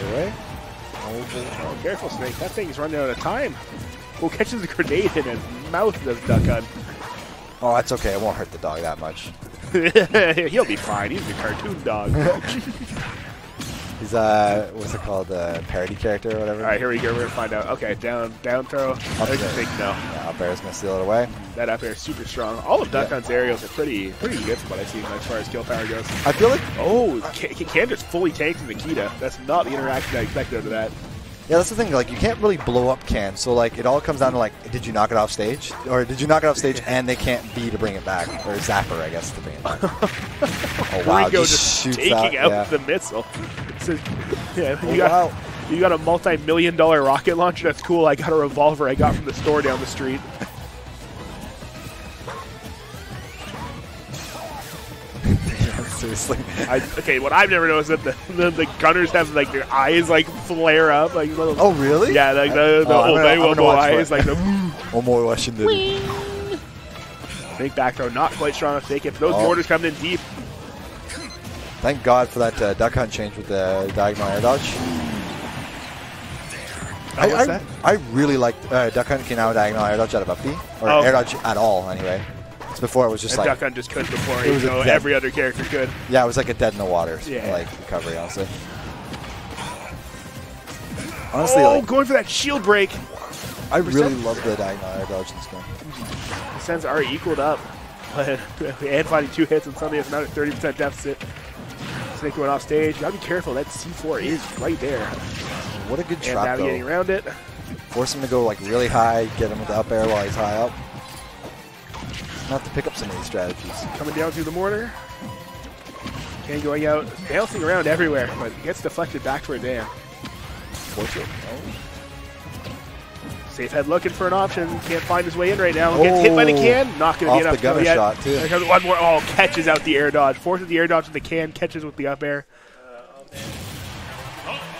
Anyway, oh, oh, careful, Snake. That thing's running out of time. Oh, catches a grenade in his mouth, does Duck Hunt. oh, that's okay. It won't hurt the dog that much. He'll be fine. He's a cartoon dog. He's uh, what's it called? Uh, parody character or whatever. All right, here we go. We're gonna find out. Okay, down, down throw. I there. think no. Yeah, up air is gonna steal it away. That up air is super strong. All of Duck Yeah. Hunt's aerials are pretty, pretty good from what I've seen as far as kill power goes. I feel like Oh, Ca- Ca- Candace fully tanks Nikita. That's not the interaction I expected out of that. Yeah, that's the thing. Like, you can't really blow up Can. So, like, it all comes down to like, did you knock it off stage, or did you knock it off stage and they can't B to bring it back, or Zapper, I guess, to bring it back. oh wow, Ringo just, just, shoots taking out. out yeah. the missile. A- yeah, Oh, got wow. you got a multi-million dollar rocket launcher. That's cool. I got a revolver I got from the store down the street. Seriously. I, okay, what I've never noticed is that the, the, the gunners have like their eyes like flare up, like little. Oh really? Yeah, like the, the Oh, old gonna- I'm Obi gonna watch eyes, for like the One more Washington. big back throw, not quite strong enough to take it. But those Oh. mortars coming in deep. Thank God for that uh, duck hunt change with the diagonal air dodge. I, I. I really like uh, duck hunt can now diagonal air dodge out of up B, or Oh. air dodge at all anyway. It's before it was just And like Duck Hunt just couldn't before, It was dead- every other character could. yeah, it was like a dead in the water Yeah. like recovery. Honestly, oh, honestly, oh, like, going for that shield break. I really love the air dodge in this game. Percents are equaled up. But and finding two hits and suddenly it's another 30% deficit. Snake going off stage. You gotta be careful. That C4 is right there. What a good And trap navigating though. around it. Force him to go like really high, get him with the up air while he's high up. Not to pick up some of these strategies. Coming down through the mortar. Kane going out, bouncing around everywhere, but gets deflected back for a dam. Fortune. Safe head looking for an option. Can't find his way in right now. Gets hit by the Oh. can. Not going to be enough Off the gunner shot, too. There comes one more. Oh, catches out the air dodge. Forces the air dodge with the can. Catches with the up air.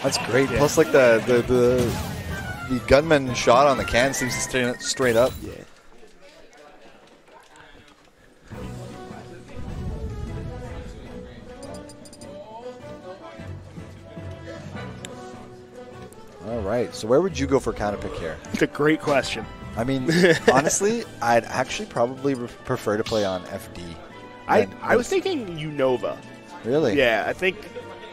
That's great. Plus, like the the the, the gunman shot on the can seems to stay straight up. Yeah. Right. So where would you go for counter pick here? It's a great question. I mean, honestly, I'd actually probably re- prefer to play on FD. I, than- I was thinking Unova. really. Yeah, I think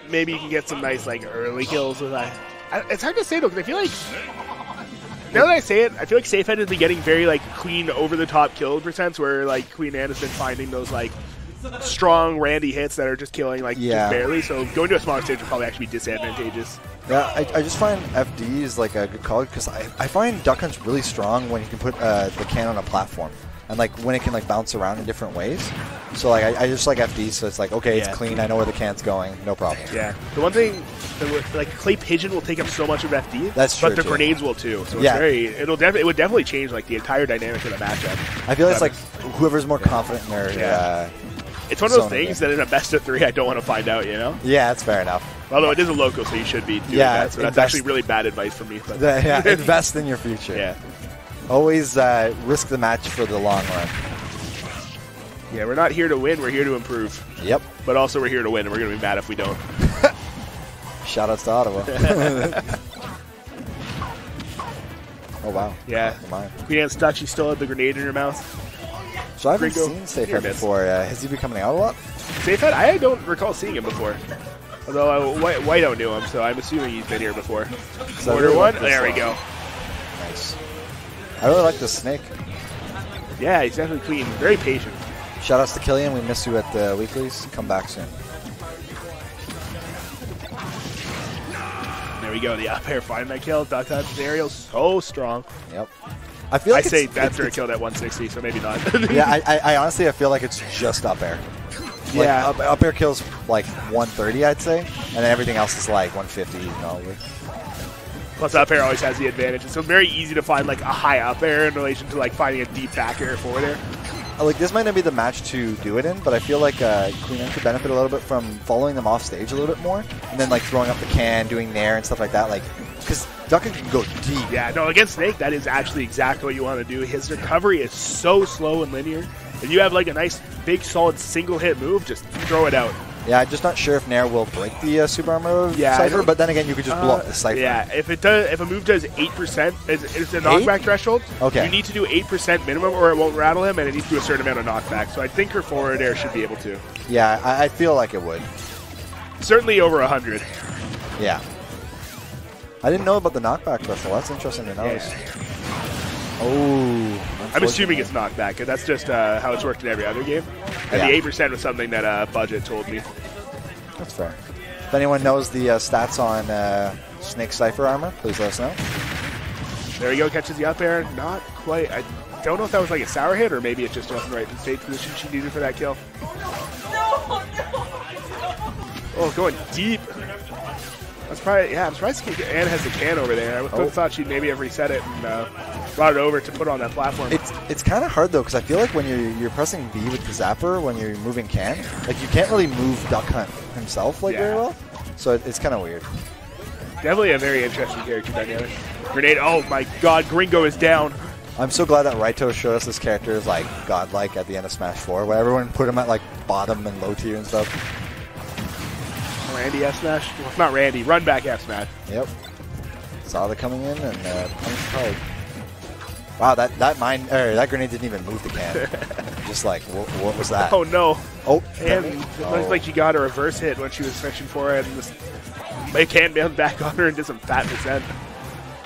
maybe you can get some nice like early kills with that. I, it's hard to say though because I feel like now that I say it, I feel like Safehead has been getting very like clean over the top kill percents where like Queen Anne has been finding those like strong Randy hits that are just killing like Yeah. just barely. So going to a smaller stage would probably actually be disadvantageous. Yeah, I, I just find FD is like a good call because I, I find Duck Hunt's really strong when you can put uh, the can on a platform and like when it can like bounce around in different ways. So like I, I just like FD, so it's like okay, Yeah. it's clean. I know where the can's going, no problem. Yeah, the one thing like Clay Pigeon will take up so much of FD. That's but true, the too. grenades will too. So Yeah. it's very it'll definitely it would definitely change like the entire dynamic of the matchup. I feel like it's like whoever's more confident in their. Yeah. Uh, It's one of those things that in a best of three I don't want to find out. You know. yeah, that's fair enough. Although it is a local, so you should be doing Yeah, that. So that's actually really bad advice for me. But The- yeah, invest in your future. yeah, Always uh, risk the match for the long run. yeah, we're not here to win. We're here to improve. Yep. But also we're here to win, and we're gonna be mad if we don't. Shoutouts to Ottawa. oh wow. Yeah. Queen Anne's stuck. She still had the grenade in her mouth. So I haven't seen Safe Here Head it is. before. Uh, has he been coming out a lot? Safe head. I don't recall seeing him before. Although uh, White, Whiteout knew him, so I'm assuming he's been here before. I Order really one. There we go. Nice. I really like the snake. Yeah, he's definitely clean. Very patient. Shout Shoutouts to Killian. We miss you at the weeklies. Come back soon. There we go. The up air finding that kill. Duck Hunt's aerial so strong. Yep. I feel I like say it's- that's it's- her killed at 160, so maybe not. yeah, I, I, I honestly I feel like it's just up air. Like, Yeah. up, up air kills like 130, I'd say, and then everything else is like 150 probably. Plus, up air always has the advantage. So very easy to find like a high up air in relation to like finding a deep back air forward air. Like this might not be the match to do it in, but I feel like uh, Queen Anne could benefit a little bit from following them off stage a little bit more, and then like throwing up the can, doing nair and stuff like that. Like, because Duncan can go deep. Yeah, no, against Snake, that is actually exactly what you want to do. His recovery is so slow and linear. If you have like a nice, big, solid single hit move, just throw it out. Yeah, I'm just not sure if Nair will break the uh, super armor of Yeah, Cypher, but then again, you could just blow Uh, up the Cypher. Yeah, if it does, if a move does eight percent, it's, it's a knockback threshold. Okay. You need to do eight percent minimum, or it won't rattle him, and it needs to do a certain amount of knockback. So I think her forward air should be able to. Yeah, I, I feel like it would. Certainly over hundred. Yeah. I didn't know about the knockback threshold. That's interesting to notice. Oh. I'm assuming it's knockback, 'cause that's just uh, how it's worked in every other game. And Yeah. the eight percent was something that uh, Budget told me. That's fair. If anyone knows the uh, stats on uh, Snake Cypher armor, please let us know. There we go, catches the up air. Not quite. I don't know if that was like a sour hit or maybe it just wasn't the right stage position she needed for that kill. Oh, going deep. That's probably yeah. I'm surprised Anne has the can over there. I would Oh. thought she'd maybe have reset it and uh, brought it over to put on that platform. It's it's kind of hard though because I feel like when you're you're pressing B with the zapper when you're moving can, like you can't really move Duck Hunt himself like very well. So it, it's kind of weird. Definitely a very interesting character dynamic. Grenade. Oh my God, Gringo is down. I'm so glad that Raito showed us this character is like godlike at the end of Smash 4, where everyone put him at like bottom and low tier and stuff. Randy F smash. Well, not Randy. Run back F smash. Yep. Saw the coming in and uh, punished hard. Wow, that that mine or that grenade didn't even move the can. Just like what, what was that? Oh no. Oh, And it looks oh. like she got a reverse hit when she was for it, and this, it can bounce back on her and did some fat percent.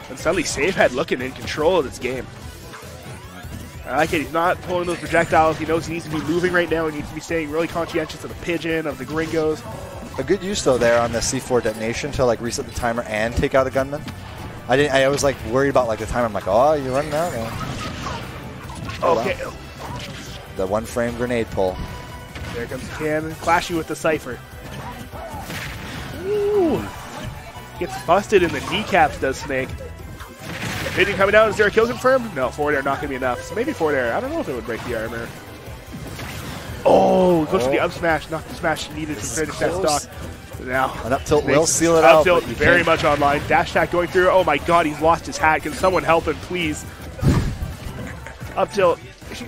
And suddenly Safehead looking in control of this game. I like it. He's not pulling those projectiles. He knows he needs to be moving right now. He needs to be staying really conscientious of the pigeon, of the gringos. A good use though there on the C4 detonation to like reset the timer and take out a gunman. I didn't. I was like worried about like the timer. I'm like, oh, you're running out. Man. Okay, The one frame grenade pull. there comes Can. Clash you with the Cypher. Ooh. Gets busted in the kneecaps, does Snake. Pigeon coming down. Is there a kill confirmed? No, forward air not going to be enough. So maybe forward air. I don't know if it would break the armor. Oh, goes for the Oh. up smash. Not the smash needed to This finish that stock. Now, An up tilt will seal it up tilt very can't- much online. Dash attack going through. Oh my god, he's lost his hat. Can someone help him, please? up tilt.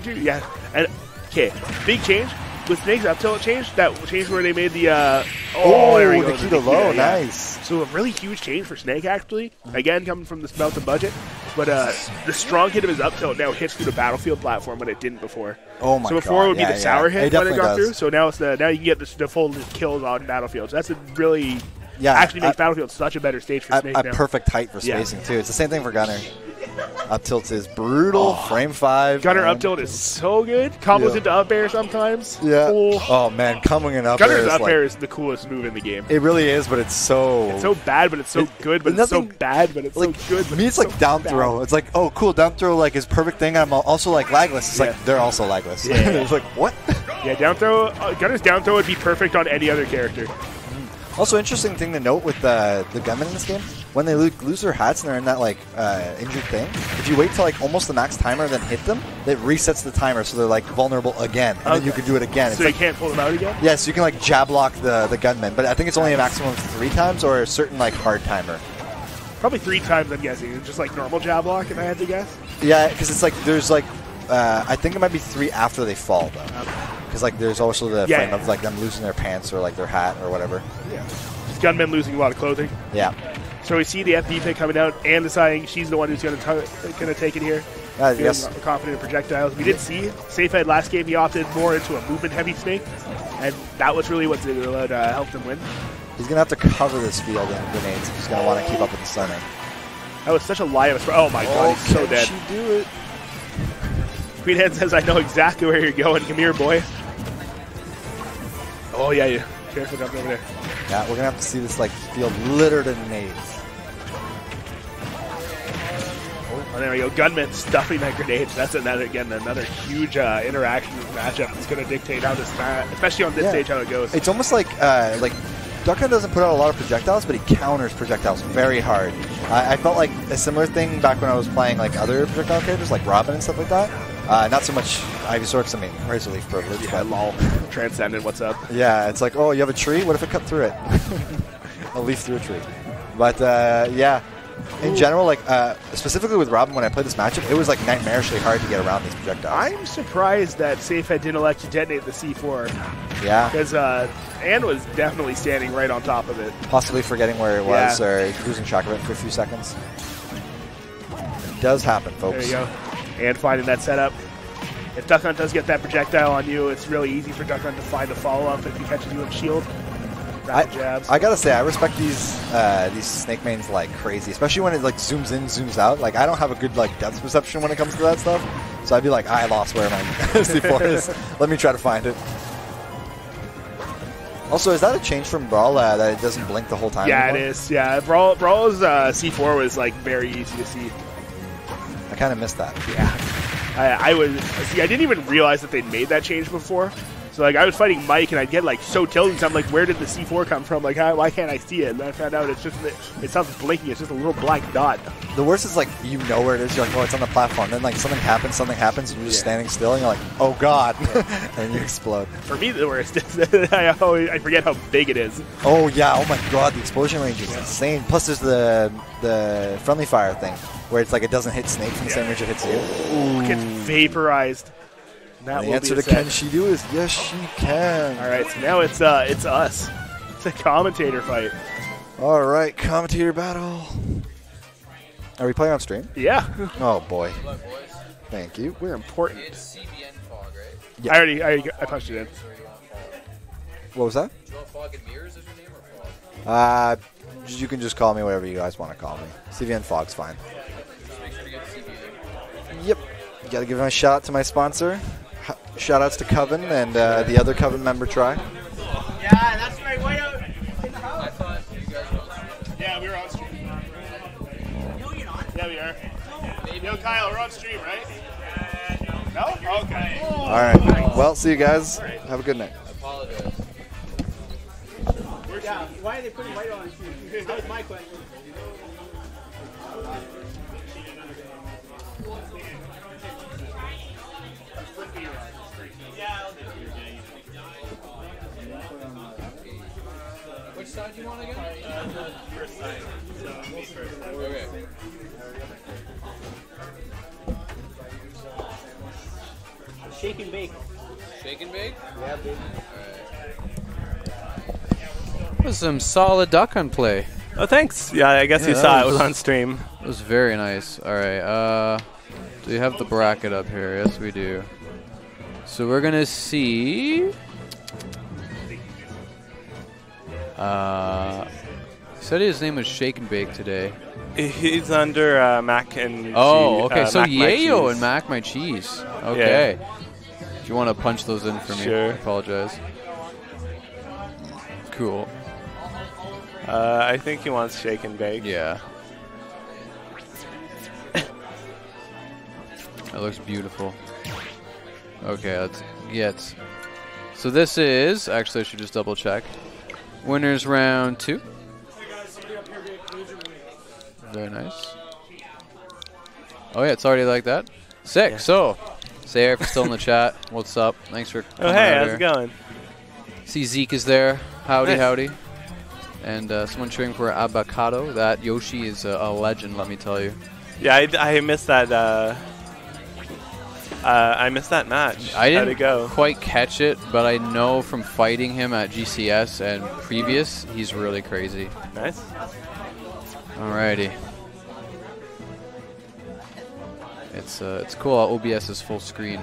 Yeah. And okay, big change with Snake's up it changed. That change where they made the. Uh, oh, Oh, there we the key to low. yeah. Nice. So a really huge change for Snake actually. Again, coming from the Smelton budget. But uh, the strong hit of his up tilt now hits through the battlefield platform when it didn't before. Oh my So before God, it would be yeah, the yeah. sour It hit when it got does. through. So now it's the now you can get the, the full kills on battlefield. So that's a really Yeah, actually makes battlefield such a better stage for Snake A, perfect height for Yeah. spacing too. It's the same thing for Gunner. Up tilt is brutal. Frame five. Gunner up tilt is so good. Combos Yeah. into up air sometimes. Yeah. Cool. Oh man, coming in up air Gunner's is up like, air is the coolest move in the game. It really is, but it's so. It's so bad, but it's so It- good. But it's so bad, but it's like so good. but me, it's so like down bad. throw. It's like, oh, cool, down throw, like is perfect thing. I'm also like lagless. It's Yeah. like they're also lagless. Yeah. it's like what? Yeah, down throw. Uh, Gunner's down throw would be perfect on any other character. Also, interesting thing to note with the the gunmen in this game, when they lose their hats and they're in that like uh, injured thing, if you wait till like almost the max timer, and then hit them, it resets the timer, so they're like vulnerable again, and then you Okay. can do it again. It's So like you can't pull them out again. Yes, you can like jab lock the the gunman, but I think it's only a maximum of three times or a certain like hard timer. Probably three times, I'm guessing. Just like normal jab lock, if I had to guess. Yeah, because it's like there's like uh, I think it might be three after they fall though, because like there's also the Yeah, frame yeah. of like them losing their pants or like their hat or whatever. Yeah. Just gunmen losing a lot of clothing. Yeah, So we see the FD pick coming out and deciding she's the one who's going to going to take it here. uh, yes, confident in projectiles. We did see Safehead last game. He opted more into a movement heavy snake, and that was really what uh, helped him win. he's gonna have to cover this field in grenades. He's gonna want to keep up with the stunning. That was such a lie of a Oh my god, he's so can dead. she do it? Queenhead says, I know exactly where you're going. Come here, boy. Oh, yeah, yeah. Jumping over there. Yeah, we're gonna have to see this like field littered in nades. Oh, there we go. Gunman stuffing that grenade. That's another, again, another huge uh, interaction matchup that's going to dictate how this, ma- especially on this Yeah. stage, how it goes. It's almost like uh, like Duck Hunt doesn't put out a lot of projectiles, but he counters projectiles very hard. I, I felt like a similar thing back when I was playing like other projectile characters, like Robin and stuff like that. Uh, not so much Ivysaur, 'cause I mean, Razor Leaf privilege. yeah, but- lol. Transcendent, what's up? Yeah, it's like, oh, you have a tree? What if it cut through it? a leaf through a tree. But uh, yeah, in general, like uh, specifically with Robin, when I played this matchup, it was like nightmarishly hard to get around these projectiles. I'm surprised that Safehead didn't elect to detonate the C4 yeah, because uh, Anne was definitely standing right on top of it. possibly forgetting where it was Yeah. or losing track of it for a few seconds. It does happen, folks. There you go. And finding that setup. If Duck Hunt does get that projectile on you, it's really easy for Duck Hunt to find a follow up if he catches you in shield. I, jabs. I gotta say, I respect these uh, these snake mains like crazy, especially when it like zooms in, zooms out. Like I don't have a good like depth perception when it comes to that stuff, so I'd be like, I lost where my C4 is. Let me try to find it. Also, is that a change from Brawl uh, that it doesn't blink the whole time? yeah, it anymore? is. Yeah, Brawl, Brawl's uh, C4 was like very easy to see. I kind of missed that. Yeah, I, I was see. I didn't even realize that they'd made that change before. So like I was fighting Mike and I'd get like so tilted. I'm like, where did the C4 come from? Like, how, why can't I see it? And then I found out it's just it stops blinking. It's just a little black dot. The worst is like you know where it is. You're like, oh, it's on the platform. Then like something happens, something happens, and you're just Yeah. standing still, and you're like, oh god, and you explode. For me, the worst is I always I forget how big it is. Oh yeah, oh my god, the explosion range is insane. Plus there's the the friendly fire thing, where it's like it doesn't hit Snake from the same range it hits you. It gets vaporized. And That And the will answer be to the can she do is yes she can. All right, so now it's uh it's us. It's a commentator fight. All right, commentator battle. Are we playing on stream? Yeah, Oh boy. Thank you. we're important. It's CVN fog, right? Yeah. I already I, I punched it in. What was that? You want fog and mirrors as your name or fog? Uh, you can just call me whatever you guys want to call me. CVN Fog's fine. Yep. You gotta give a shout out to my sponsor. H- Shout outs to Coven and uh, the other Coven member try. Yeah, that's right. White out. Yeah, we were on stream. No, you're not. Yeah, we are. Yo, Kyle, we're on stream, right? No? Okay. Alright. Well, see you guys. Have a good night. Yeah. Why are they putting white on? That was my question. Side do you want again? Okay. Shake and bake. Shake and bake? Yeah, baby. That was some solid duck hunt play. Oh, thanks. Yeah, I guess Yeah, you that saw it was- was on stream. It was very nice. All right. Uh, do we have the bracket up here? Yes, we do. So we're gonna see. Uh, said his name was Shake and Bake today. He's under uh, Mac and Oh, okay. uh, so Mac Yayo and Mac My Cheese. Okay. Do you want to punch those in for me? Sure. I apologize. Cool. Uh, I think he wants shake and bake. Yeah. that looks beautiful. Okay, let's get. So this is actually I should just double check. Winners round two. Very nice. Oh yeah, it's already like that. Sick. Yeah. So, Sarah, if you're still in the chat, what's up? Thanks for. Oh, coming hey, out how's here. it going? See Zeke is there. Howdy, Nice. howdy. And uh, someone cheering for Abacado. That Yoshi is a, a legend, let me tell you. Yeah, I, I missed that. Uh, uh, I missed that match. I didn't quite catch it, but I know from fighting him at GCS and previous, he's really crazy. Nice. Alrighty. It's uh, it's cool how OBS is full screen.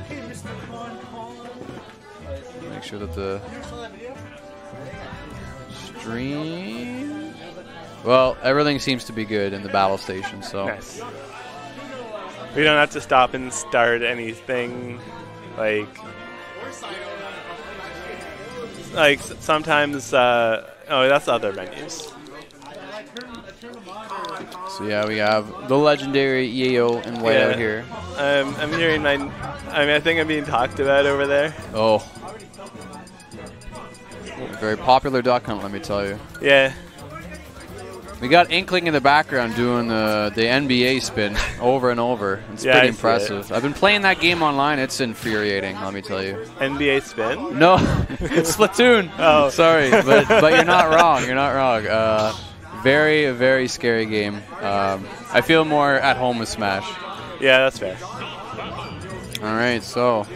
Make sure that the stream. Well, everything seems to be good in the battle station, so Nice. We don't have to stop and start anything. Like, like sometimes. Uh, oh, that's other menus. so yeah, we have the legendary Yayo and White out Yeah. here. Um, I'm hearing my. I mean, I think I'm being talked about over there. Oh, very popular duck hunt, let me tell you. Yeah. We got Inkling in the background doing the the NBA spin over and over. It's Yeah, pretty I see it. impressive. I've been playing that game online. It's infuriating, let me tell you. NBA spin. No, it's Splatoon. Oh. sorry, but but you're not wrong. You're not wrong. Uh, very very scary game. Um, I feel more at home with Smash. Yeah, that's fair. All right, so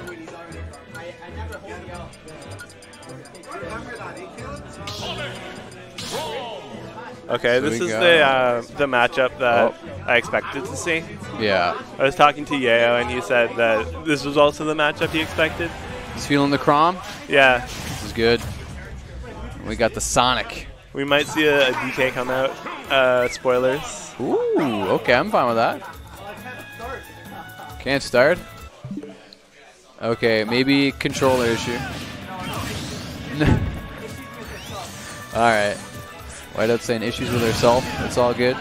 Okay, So this is the uh, the matchup that Oh. I expected to see. yeah, I was talking to Yeo, and he said that this was also the matchup he expected. he's feeling the Chrom. Yeah, This is good. We got the Sonic. we might see a, a DK come out. Uh, spoilers. Ooh, okay, I'm fine with that. Can't start. Okay, maybe controller issue. all right. Whiteout saying issues with herself. It's all good.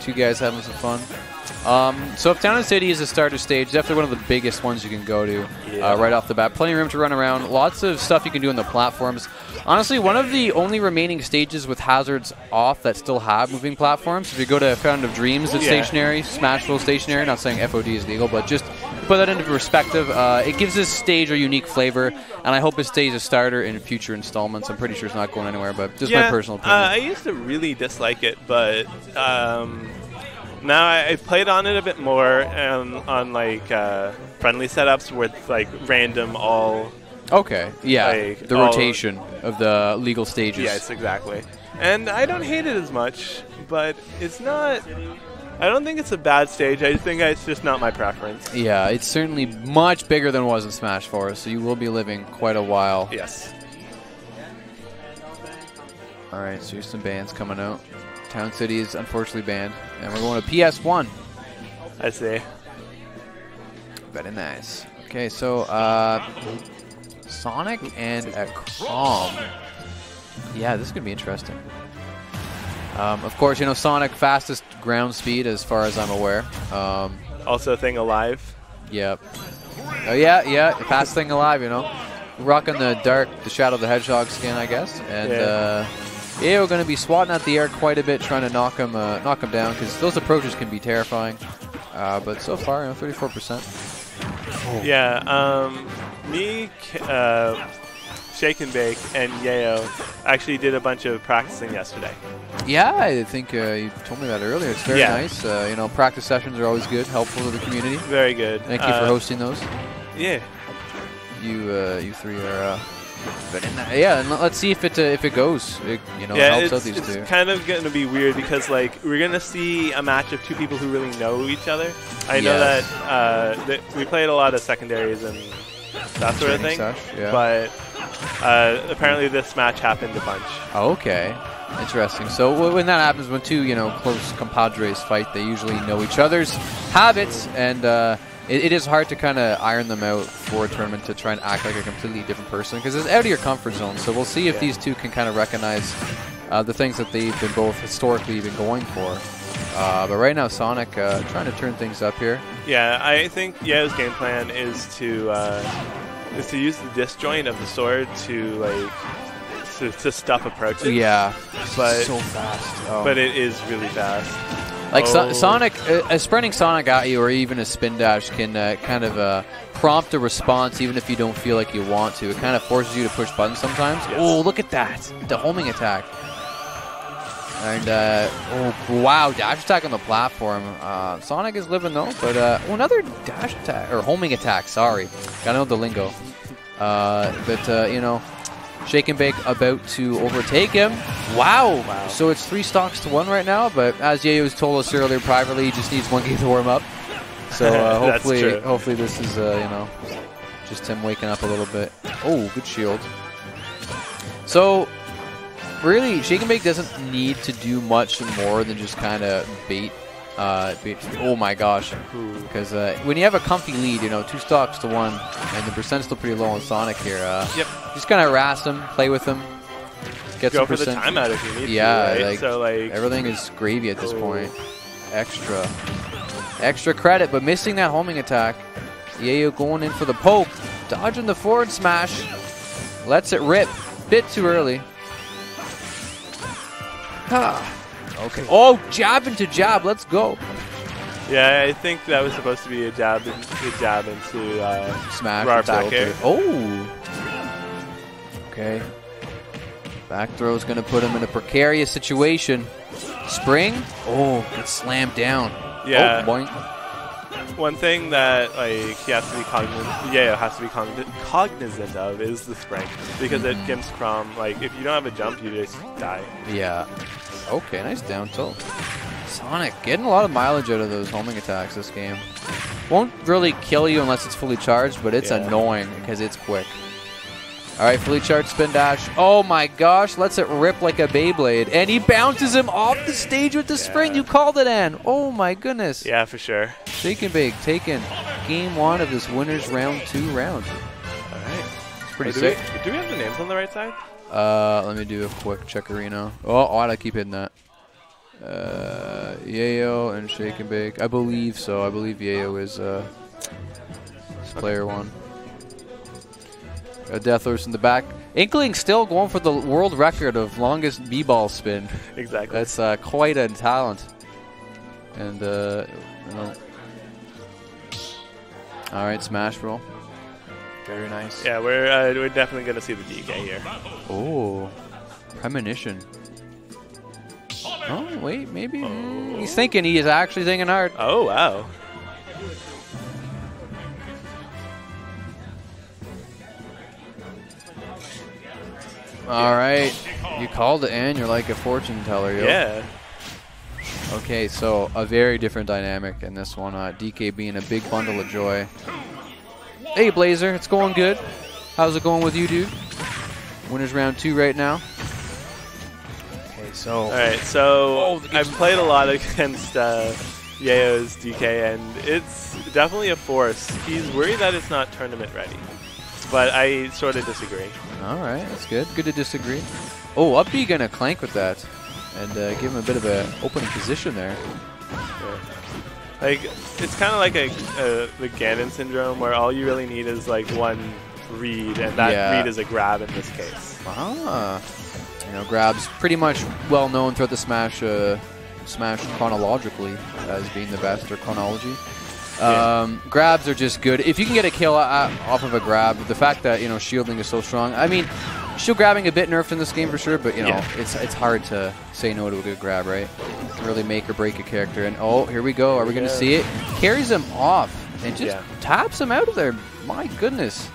Two guys having some fun. Um, so if Town and City is a starter stage, definitely one of the biggest ones you can go to Yeah. uh, right off the bat. Plenty of room to run around. Lots of stuff you can do on the platforms. Honestly, one of the only remaining stages with hazards off that still have moving platforms. If you go to Fountain of Dreams, it's Yeah. stationary. Smashville stationary. Not saying FOD is legal, but just put that into perspective. Uh, it gives this stage a unique flavor, and I hope it stays a starter in future installments. I'm pretty sure it's not going anywhere, but just my personal opinion. Uh, I used to really dislike it, but um, now I, played on it a bit more um, on like uh, friendly setups with like random all. okay, yeah, like, the rotation of the legal stages. Yes, exactly. And I don't hate it as much, but it's not. I don't think it's a bad stage. I think it's just not my preference. Yeah, it's certainly much bigger than it was in Smash 4, so you will be living quite a while. Yes. All right, so here's some bands coming out. Town City is unfortunately banned, and we're going to PS1. I see. Very nice. Okay, so uh, Sonic and a Chrom. Yeah, this is gonna be interesting. Um, of course, you know Sonic fastest ground speed as far as I'm aware. Um, Also, thing alive. Yep. Oh yeah, yeah, fast thing alive, you know. Rocking the dark, the Shadow of the Hedgehog skin, I guess, and Yeah. uh, yeah, we're going to be swatting at the air quite a bit, trying to knock him, uh, knock him down, because those approaches can be terrifying. Uh, but so far, you know, 34%. Yeah. Um, me, K- uh, Shake and Bake, and Yayo actually did a bunch of practicing yesterday. Yeah, I think uh, you told me that earlier. It's very Yeah. nice. Uh, you know, practice sessions are always good, helpful to the community. Very good. Thank you for Uh, hosting those. Yeah. You, uh, you three are. But in that, yeah, and let's see if it uh, if it goes. It, you know, yeah, helps out these it's two. kind of going to be weird because like we're going to see a match of two people who really know each other. I know that, uh, that we played a lot of secondaries and that sort of thing, yeah. but uh, apparently this match happened a bunch. Okay, interesting. So when that happens, when two you know close compadres fight, they usually know each other's habits, and uh, it, it is hard to kind of iron them out for a tournament to try and act like a completely different person because it's out of your comfort zone. So we'll see if Yeah. these two can kind of recognize uh, the things that they've been both historically been going for. Uh, but right now, Sonic uh, trying to turn things up here. Yeah, I think Yao's game plan is to uh, is to use the disjoint of the sword to like to, to stuff approaches. Yeah, But- so fast. Oh. but it is really fast. Like so- Oh. Sonic, uh, a sprinting Sonic at you, or even a spin dash, can uh, kind of uh, prompt a response, even if you don't feel like you want to. It kind of forces you to push buttons sometimes. Yes. Oh, look at that! The homing attack. And uh, oh wow, dash attack on the platform. Uh, Sonic is living though, but uh, oh, another dash attack or homing attack. Sorry, gotta know the lingo. Uh, but uh, you know, Shake and Bake about to overtake him. Wow. Wow. So it's three stocks to one right now, but as Yayo's told us earlier privately, he just needs one game to warm up. So uh, hopefully, hopefully this is uh, you know just him waking up a little bit. Oh, good shield. So really, Shake and Bake doesn't need to do much more than just kind of bait. Uh. Oh my gosh. Because uh, when you have a comfy lead, you know, two stocks to one, and the percent's still pretty low on Sonic here. Uh, Yep. Just kind of harass him, play with him, get Go some for the percent. timeout if you need Yeah, to. Right? like, so like Everything is gravy at this Oh. point. Extra, extra credit, but missing that homing attack. Yayo going in for the poke, dodging the forward smash, lets it rip. Bit too early. Ah. Okay. Oh, jab into jab. Let's go. yeah, I think that was supposed to be a jab, in, a jab into. Uh, Smash. Raw until back air. Oh. Okay. Back throw is going to put him in a precarious situation. Spring. Oh, gets slammed down. Yeah. Oh, boink. one thing that like he has to be cognizant, yeah, has to be cogn- cognizant of is the spring because Mm-hmm. it gives Chrom like if you don't have a jump, you just die. Yeah. Okay, nice down tilt. Sonic getting a lot of mileage out of those homing attacks this game. Won't really kill you unless it's fully charged, but it's Yeah. annoying because it's quick. All right, fully charged spin dash. Oh my gosh, lets it rip like a Beyblade, and he bounces him off the stage with the spring. You called it, Ann. Oh my goodness. Yeah, for sure. Shake and bake, taking game one of this winners round two round. All right. It's pretty do sick. We, do we have the names on the right side? Uh, let me do a quick checkerino. Oh, oh, I keep hitting that. Uh, Yayo and Shake and Bake. I believe so. I believe Yayo is uh, player one. Uh, Deathless in the back. Inkling still going for the world record of longest b-ball spin. Exactly. That's uh, quite a talent. And uh, you know. all right, smash roll. Very nice. yeah, we're uh, we're definitely gonna see the DK here. Oh, premonition. Oh wait, maybe mm, he's thinking. He is actually thinking hard. Oh wow. All right, you called it, and you're like a fortune teller. Yo. Yeah. Okay, so a very different dynamic in this one. Uh, DK being a big bundle of joy. Hey Blazer, it's going good. How's it going with you, dude? Winners round two right now. Okay, so All right, so Oh, I've played a lot against uh, Yayo's DK, and it's definitely a force. He's worried that it's not tournament ready, but I sort of disagree. all right, that's good. Good to disagree. Oh, up B gonna clank with that, and uh, give him a bit of an opening position there. Yeah. Like it's kind of like a, uh the Ganon syndrome, where all you really need is like one read, and that Yeah. read is a grab in this case. Ah, you know, grabs pretty much well known throughout the Smash, uh, Smash chronologically as being the best or chronology. Yeah. Um, grabs are just good. If you can get a kill uh, off of a grab, the fact that you know shielding is so strong. I mean, shield grabbing a bit nerfed in this game for sure, but you know Yeah. it's it's hard to say no to a good grab, right? It can really make or break a character. And oh, here we go. Are we going to see it? Carries him off and just Yeah. taps him out of there. My goodness,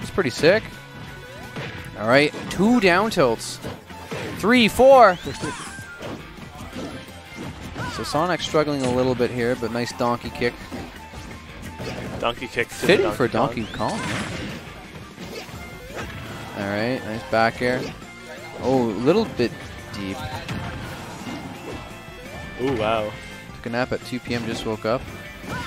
it's pretty sick. All right, two down tilts. Three, four. so Sonic struggling a little bit here, but nice donkey kick. Donkey kick to the Fitting for Donkey Donkey Kong. Yeah. All right, nice back air. Oh, a little bit deep. Ooh, wow. Took a nap at 2 p.m. Just woke up.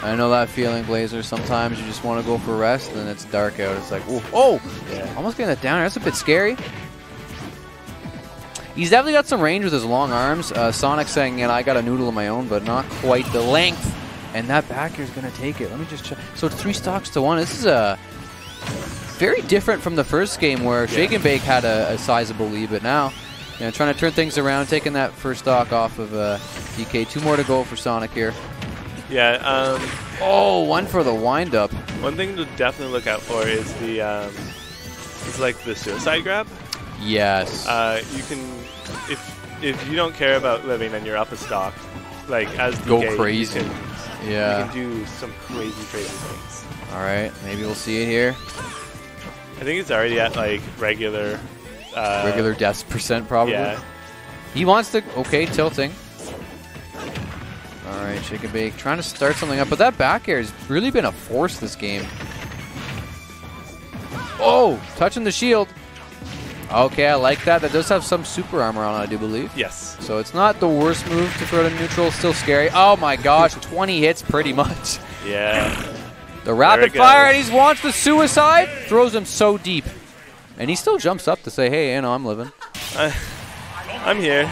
I know that feeling, Blazer. Sometimes you just want to go for rest, and then it's dark out. It's like, oh, oh, Yeah. almost getting that down. That's a bit scary. He's definitely got some range with his long arms. Uh, Sonic saying, "And I got a noodle of my own, but not quite the length." And that backer is going to take it. Let me just check. So it's three stocks to one. This is a very different from the first game where Shake and Bake had a, a sizable lead, but now, you know, trying to turn things around, taking that first stock off of uh, DK. Two more to go for Sonic here. Yeah. Um, Oh, one for the windup. one thing to definitely look out for is the um, is like the suicide grab. Yes. Uh, you can if if you don't care about living and you're up a stock, like as DK, Go you crazy. can- You yeah. can do some crazy, crazy things. All right. Maybe we'll see it here. I think it's already at like regular. Uh, Regular deaths percent probably. Yeah. He wants to. Okay, tilting. All right, shake and bake, trying to start something up, but that back air has really been a force this game. Oh, touching the shield. Okay, I like that. That does have some super armor on it, I do believe. Yes. So it's not the worst move to throw to neutral. Still scary. Oh my gosh, 20 hits pretty much. Yeah. The rapid fire, and he's wants the suicide. Throws him so deep, and he still jumps up to say, "Hey, you know, I'm living." I, I'm here.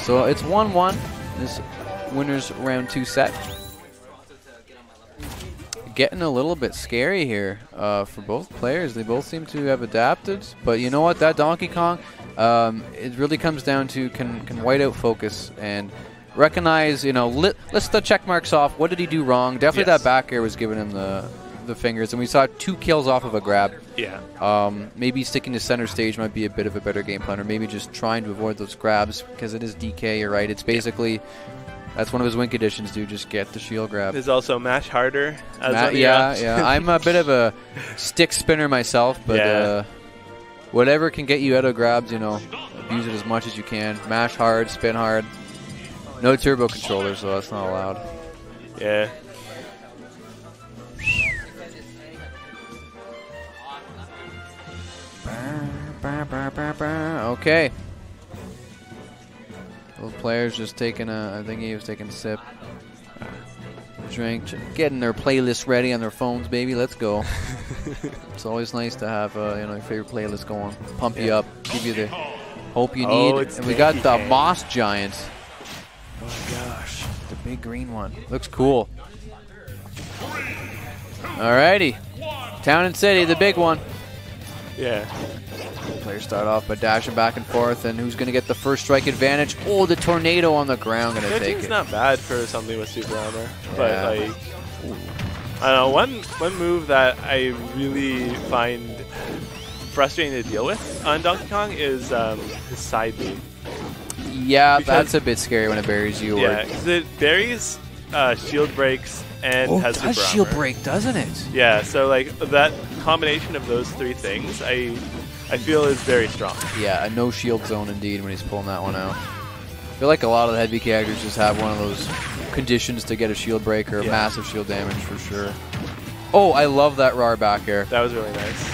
So it's 1-1. This winners round two set. Getting a little bit scary here uh, for both players. They both seem to have adapted, but you know what? That Donkey Kong, um, it really comes down to can can whiteout focus and recognize. You know, lit, list the check marks off. What did he do wrong? Definitely Yes. that back air was giving him the the fingers, and we saw two kills off of a grab. Yeah. Um, maybe sticking to center stage might be a bit of a better game plan, or maybe just trying to avoid those grabs because it is DK. You're right. It's basically that's one of his win conditions. Do just get the shield grab. There's also mash harder. As Ma- yeah, yeah. I'm a bit of a stick spinner myself, but Yeah. uh, whatever can get you out of grabs, you know, abuse it as much as you can. Mash hard, spin hard. No turbo controller, so that's not allowed. yeah. Okay. Little players just taking a. I think he was taking a sip. Drink, getting their playlist ready on their phones, baby. Let's go. it's always nice to have uh, you know your favorite playlist going, pump you up, give you the hope you Oh, need. it's And we got the. Moss Giant, Oh my gosh. the big green one. Looks cool. Alrighty, Town and City, the big one. Yeah. Players start off by dashing back and forth, and who's going to get the first strike advantage? Oh, the tornado on the ground going to take Catching's it. not bad for something with super armor, Yeah. but like, I don't know. One one move that I really find frustrating to deal with on Donkey Kong is um, his side beam. Yeah, because- that's a bit scary when it buries you. Yeah, Or, 'cause it buries uh, shield breaks and oh, has super does shield armor. break, doesn't it? Yeah, so like that combination of those three things, I I feel is very strong. Yeah, a no shield zone indeed when he's pulling that one out. I feel like a lot of the heavy characters just have one of those conditions to get a shield break or Yeah. massive shield damage for sure. Oh, I love that RAR back air. That was really nice.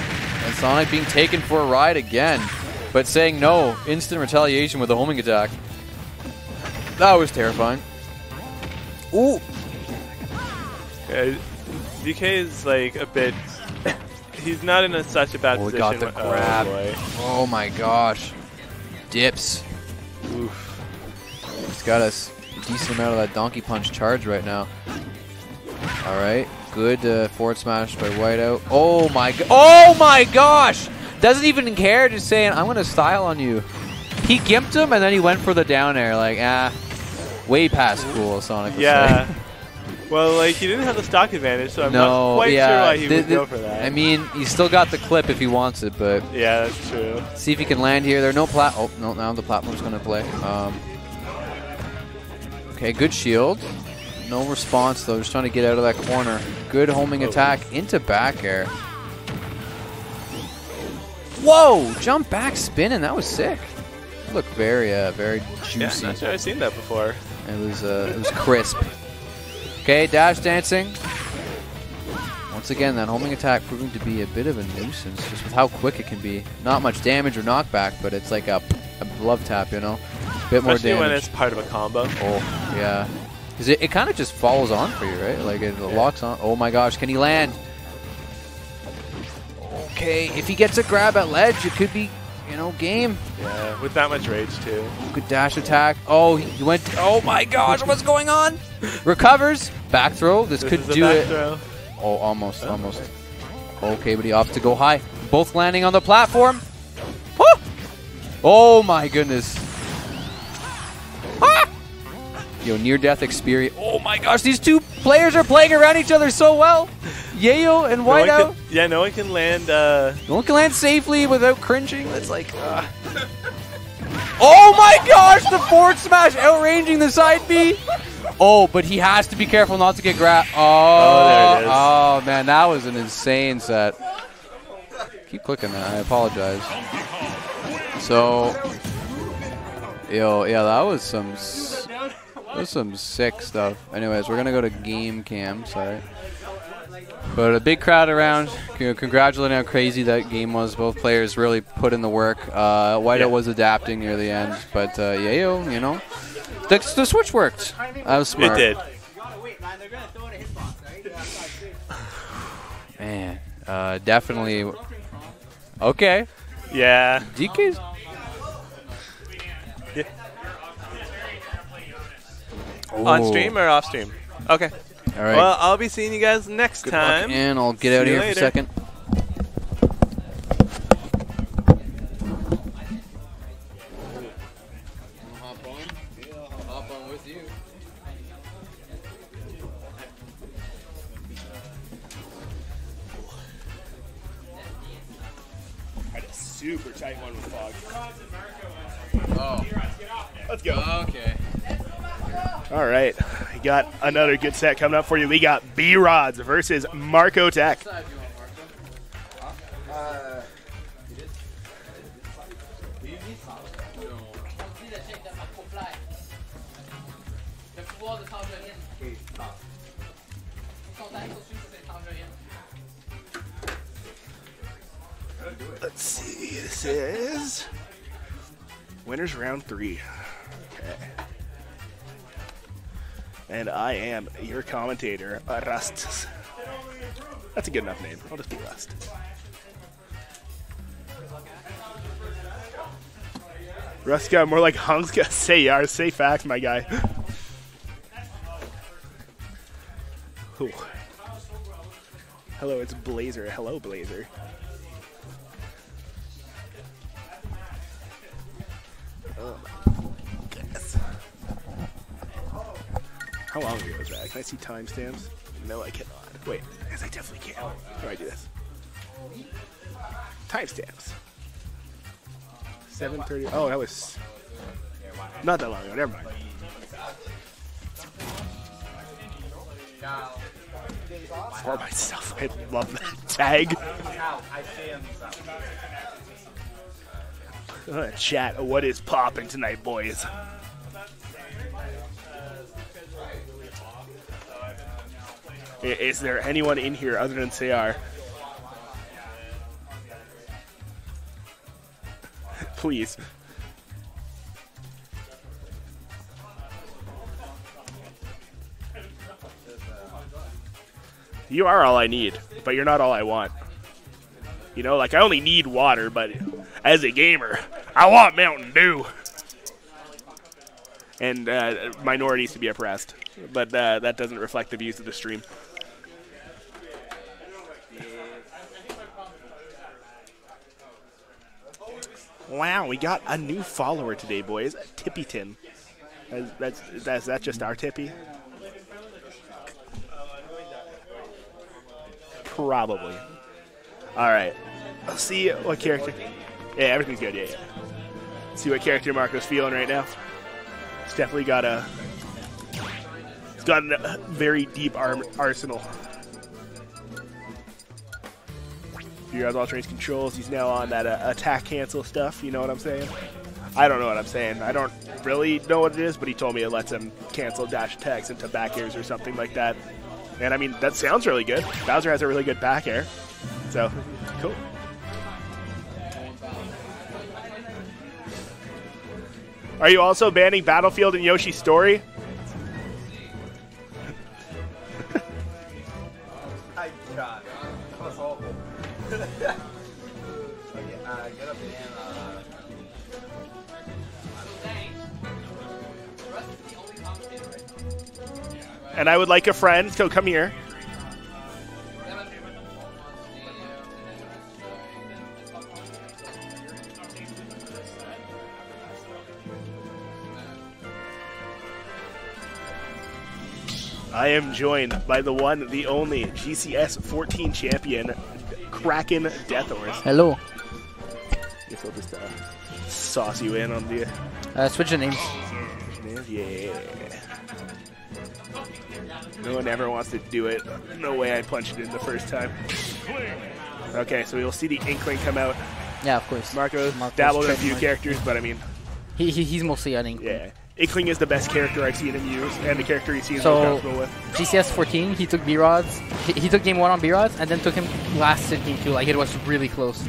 And Sonic being taken for a ride again. but saying no, instant retaliation with a homing attack. That was terrifying. Ooh. Uh, DK is like a bit. He's not in a, such a bad Oh, we position. got the Oh, grab. boy. Oh my gosh. Dips. Oof. He's got us a decent amount of that donkey punch charge right now. All right. Good uh, forward smash by Whiteout. Oh my go- Oh my gosh! Doesn't even care, just saying, I'm going to style on you. He gimped him and then he went for the down air. Like, ah. Way past cool, Sonic Yeah. well, like he didn't have the stock advantage, so I'm no, not quite yeah. sure why he the- would the- go for that. I mean, he's still got the clip if he wants it, but yeah, that's true. See if he can land here. There are no plat. Oh no! Now the platform's going to play. Um, okay, good shield. No response though. Just trying to get out of that corner. Good homing Oh. attack into back air. Whoa! Jump back spinning. That was sick. Look very, uh, very Yeah, juicy. not sure I've seen that before. It was uh, it was crisp. Okay, dash dancing. Once again, that homing attack proving to be a bit of a nuisance, just with how quick it can be. Not much damage or knockback, but it's like a, a love tap, you know. Bit more Especially when it's part of a combo. Oh, yeah. Because it, it kind of just follows on for you, right? Like it locks on. Oh my gosh, can he land? Okay, if he gets a grab at ledge, it could be, you know, game. Yeah, with that much rage too. Good dash attack. Oh, he went. Oh my gosh, what's going on? Recovers. Back throw. This, This could do it. throw. Oh, almost, almost. Okay, but he opts to go high. Both landing on the platform. Woo! Oh my goodness. Ah! Yo, near-death experience. Oh my gosh, these two players are playing around each other so well. Yayo and No Whiteout. can, yeah, no one can land. Uh, No one can land safely without cringing. That's like. Uh. Oh my gosh! The forward smash outranging the side B. Oh, but he has to be careful not to get grabbed. Oh, Oh, there it is. oh, man, that was an insane set. Keep clicking that. I apologize. So, yo, yeah, that was some. S- That was some sick stuff. Anyways, we're gonna go to game cam. Sorry. But a big crowd around, congratulating how crazy that game was. Both players really put in the work. Uh, Whiteout Yeah. was adapting near the end, but uh, Yayo, you know, the, the switch worked. That was smart. it did. Man, uh, definitely. Okay, Yeah. DK's. On stream or off stream? Okay. All right. Well, I'll be seeing you guys next Good luck, time. and I'll get See out of you here for a later. second. Had a super tight one with Fog. Oh, Let's go. okay. All right. We got another good set coming up for you. We got B Rods versus Marco Tech. Let's see. This is winners round three. I am your commentator, Rust. That's a good enough name. I'll just be Rust. Got more like Hung's got say yeah, say facts, my guy. Ooh. Hello, it's Blazer. Hello, Blazer. Oh How long ago was that? Can I see timestamps? No, I cannot. Wait, yes, I definitely can. How do I do this? Timestamps. 7:30. Oh, that was not that long ago. Never mind. For myself, I love that tag. Uh, chat, what is popping tonight, boys? Is there anyone in here other than CR? please. You are all I need, but you're not all I want. You know, like I only need water, but as a gamer, I want Mountain Dew. And uh, minorities to be oppressed, but uh, that doesn't reflect the views of the stream. Wow, we got a new follower today, boys. Tippyton. That's, that's, that's that just our Tippy? Probably. All right. Let's see what character. Yeah, everything's good. Yeah, yeah. See what character Marco's feeling right now. It's definitely got a. It's got a very deep arm arsenal. You guys all trains controls. He's now on that uh, attack cancel stuff. You know what I'm saying? I don't know what I'm saying. I don't really know what it is, but he told me it lets him cancel dash attacks into back airs or something like that. And I mean, that sounds really good. Bowser has a really good back air. So, cool. Are you also banning Battlefield and Yoshi's Story? And I would like a friend, so come here. I am joined by the one, the only GCS 14 champion, Kraken Death Horse. Hello. Guess I'll just uh, sauce you in on the Uh, switch the names. yeah. No one ever wants to do it. No way I punched it in the first time. Okay, so we'll see the Inkling come out. Yeah, of course. Marco Marco's dabbled in a few characters, but I mean, He, he he's mostly an Inkling. yeah. Inkling is the best character I've seen him use, and the character he seems So- comfortable with. GCS 14, he took B-Rods. He, he took game one on B-Rods, and then took him last in game two. Like it was really close.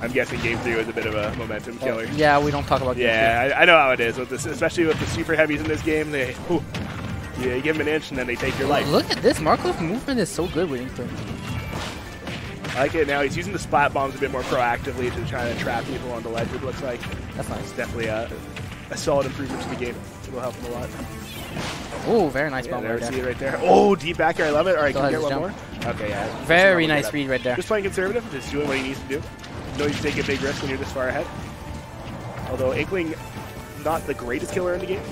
I'm guessing game three was a bit of a momentum killer. Yeah, we don't talk about game Yeah, I, I know how it is with this, especially with the super heavies in this game. They, yeah, you give them an inch and then they take your life. Look at this. Marco's movement is so good with Inkling. I like it now. He's using the splat bombs a bit more proactively to try to trap people on the ledge. It looks like That's nice. it's definitely a, a solid improvement to the game. It'll help him a lot. Oh, very nice Yeah, bomb there, right see there. it right there. Oh, deep back air. I love it. All right, Still can has get one more? Okay, yeah. Very nice read right there. Just playing conservative, just doing what he needs to do. No need to take a big risk when you're this far ahead. Although Inkling, not the greatest killer in the game.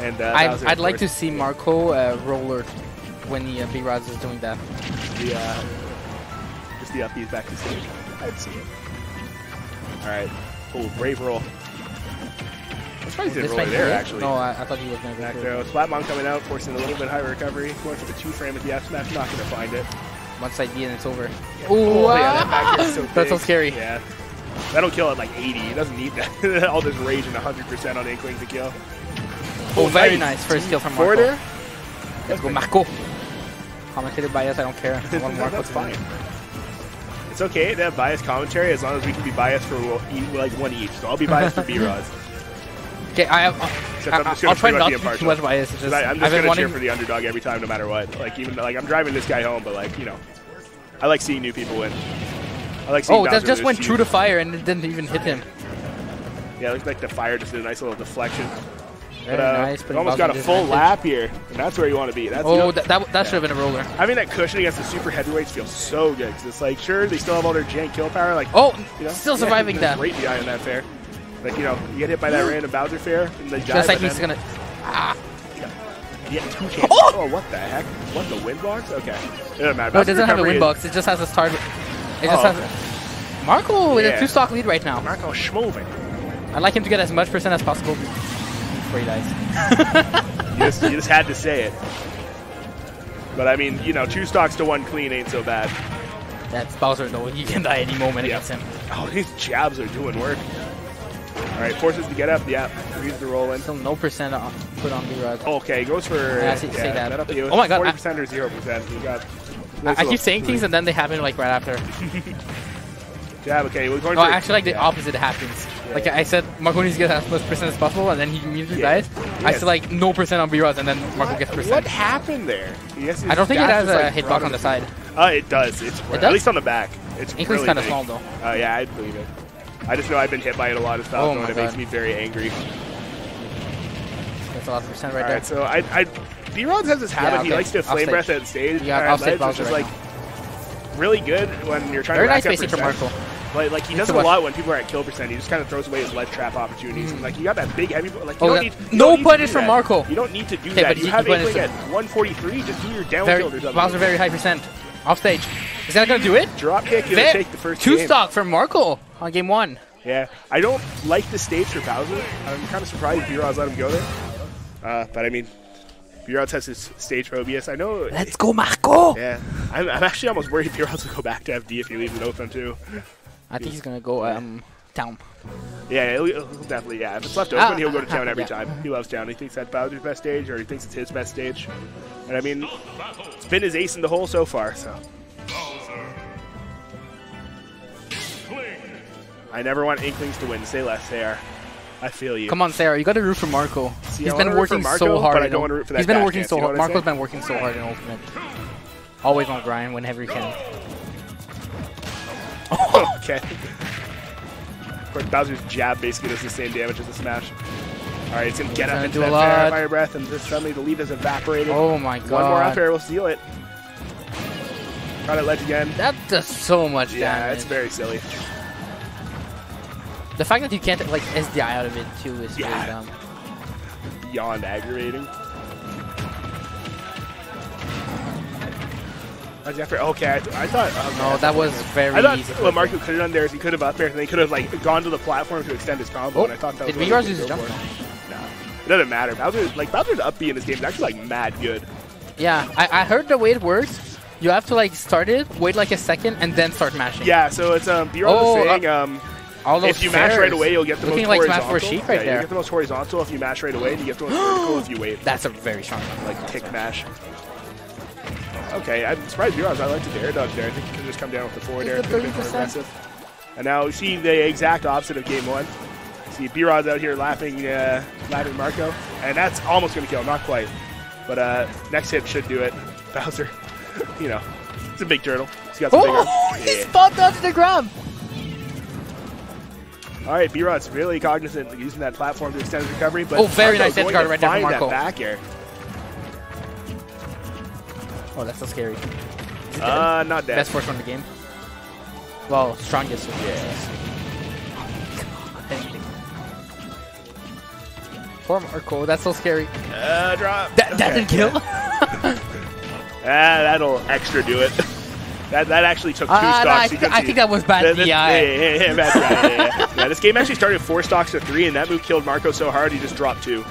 And uh, I'd, I'd like to see Marco uh, roller when the uh, B-Rods is doing that. the uh, just the upbeat back to stage. I'd see it. All right. cool. brave roll. I'm surprised he didn't roll it there it. actually. No, I, I thought he was going to Back throw. through. Splat bomb coming out, forcing a little bit higher recovery. Going for the two frame with the F smash. Not going to find it. One side B and it's over. Oh, Ooh, yeah, that back so That's so scary. Yeah. That'll kill at like 80. He doesn't need that. All this rage and 100% on Inkling to kill. Oh, very nice. First kill from Marco. air? Let's go, Marco. Commentated by us, I don't care. Want Marco That's fine. It's okay to have biased commentary as long as we can be biased for like one each. So I'll be biased for B-Rods. Okay, I uh, have. I'm I, I'll try not to be too much biased. Just, I, I'm I've just gonna cheer for the underdog every time, no matter what. Like even like I'm driving this guy home, but like you know, I like seeing new people win. I like seeing. Oh, that just went true to fire and it didn't even hit him. Yeah, it looked like the fire just did a nice little deflection. Very But, uh, nice. we almost got a full disadvantage. lap here, and that's where you want to be. That's you Oh, know, that, that, that should have been a roller. having that cushion against the super heavyweights feels so good because it's like sure they still have all their jank kill power, like Oh, you know, still surviving there's that. Great DI in that fair. Like you know, you get hit by that random Bowser fair, and they die. Just like he's gonna. Ah, you get two chances. Oh! Oh! what the heck? What the wind box? Okay, it doesn't matter. no, it doesn't have a recovery win is- box. It just has a start. It just Oh, has. Marco with Yeah. a two stock lead right now. Marco Schmoving. I'd like him to get as much percent as possible he dies. You just, you just had to say it. But I mean, you know, two stocks to one clean ain't so bad. That's Bowser though. He can die any moment Yeah. against him. Oh, these jabs are doing work. All right, forces to get up. Yeah, reads the roll in. Still no percent on- put on B-Rod. Okay, goes for Yeah, I see- say that. up. Oh my God, forty I- percent or zero percent. You got. I, I keep saying things and then they happen like right after. Jab, okay, we're going No, for... actually, like the opposite happens. Like I said, Marco needs to get as much percent as possible, and then he immediately Yeah. dies. I Yes. said like no percent on B-Rods, and then Marco gets percent. What happened there? Yes, I don't think it has a hit hitbox on the side. Uh, it does. It's does? At least on the back. It's Inkling's really kind of small though. Oh yeah, I believe it. I just know I've been hit by it a lot of Falco, Oh and it makes me very angry. That's a lot of percent right All there. right, so I, I B-Rods has this habit. Yeah, He likes to flame breath at stage. Yeah, uh, offstage ledge, which is right like really good when you're trying Very to nice rack up spacing from. Marco. Like, like he does it a lot when people are at kill percent. He just kind of throws away his ledge trap opportunities. And, like you got that big heavy. Like you Oh, don't need you no don't need to punish from. Marco. You don't need to do Okay, that. but You have punished at 143. Just do your down Very, tilt or something. Bowser very high percent. Off stage. Is that gonna do it? Drop kick. Ve- take the first Two game. stock from Marco on game one. Yeah, I don't like the stage for Bowser. I'm kind of surprised B-Rods let him go there. Uh, but I mean, B-Rods has his stage phobias. I know. Let's go, Marco! Yeah, I'm, I'm actually almost worried B-Rods will go back to FD if he leaves it open too. I think he's gonna go um down. Yeah, he'll, he'll definitely. Yeah, if it's left open, he'll go to town every yeah. time. He loves town. He thinks that's Bowser's best stage, or he thinks it's his best stage. And I mean, it's been his ace in the hole so far. So I never want Inklings to win. Say less, are. I feel you. Come on, Sarah, you gotta root for Marco. See, he's been wanna root for working Marco, so hard. I don't wanna root for that He's been working so you know hard. Marco's been working so hard in Ultimate. Always on grind whenever he can. okay. Of course, Bowser's jab basically does the same damage as the smash. All right, it's gonna get up into do that fire, fire breath, and just suddenly the lead has evaporated. Oh my god. One more up air will seal it. Try that ledge again. That does so much Yeah, damage. Yeah, it's very silly. the fact that you can't like SDI out of it too is Yeah. really dumb. Beyond aggravating. Okay, I, th- I thought. Oh, No, that was very I thought easy. what Marco could have done there is he could have up there and then he could have like gone to the platform to extend his combo. Oh, and I thought that did was V what Rars he use his jump? No, it doesn't matter. Bowser, like Bowser's up B in this game is actually like mad good. Yeah, I, I heard the way it works. You have to like start it, wait like a second, and then start mashing. Yeah, so it's um B-Rod Oh, was saying um All those if you mash right away you'll get the Looking most like Smash horizontal. for Sheik right yeah, You get the most horizontal if you mash right away, and you get the most vertical if you wait. That's a very strong one. like tick mash. Okay, I'm surprised Bureau's. I like the air dodge there. I think you can just come down with the forward air. Is It's it a bit more 30%? aggressive. And now we see the exact opposite of game one. See B-Rod's out here lapping, uh, lapping Marco, and that's almost going to kill, not quite. But uh, next hit should do it. Bowser, you know, it's a big turtle. He's got some Oh, bigger. he Yeah. spot dodged the ground. All right, B-Rod's really cognizant of using that platform to extend his recovery. But Oh, very Marco nice edge going guard right there from Marco. That back air. Oh, that's so scary. Is it dead? Uh, not dead. Best force from the game. Well, strongest. Yes. Poor Marco, that's so scary. Uh, drop. That, that Okay. didn't kill? Ah, that'll extra do it. that that actually took two no, I, stocks. You think, could I think that was bad Th- th- DI. Yeah, yeah, yeah, bad DI, yeah, yeah. Yeah, this game actually started four stocks to three, and that move killed Marco so hard he just dropped two.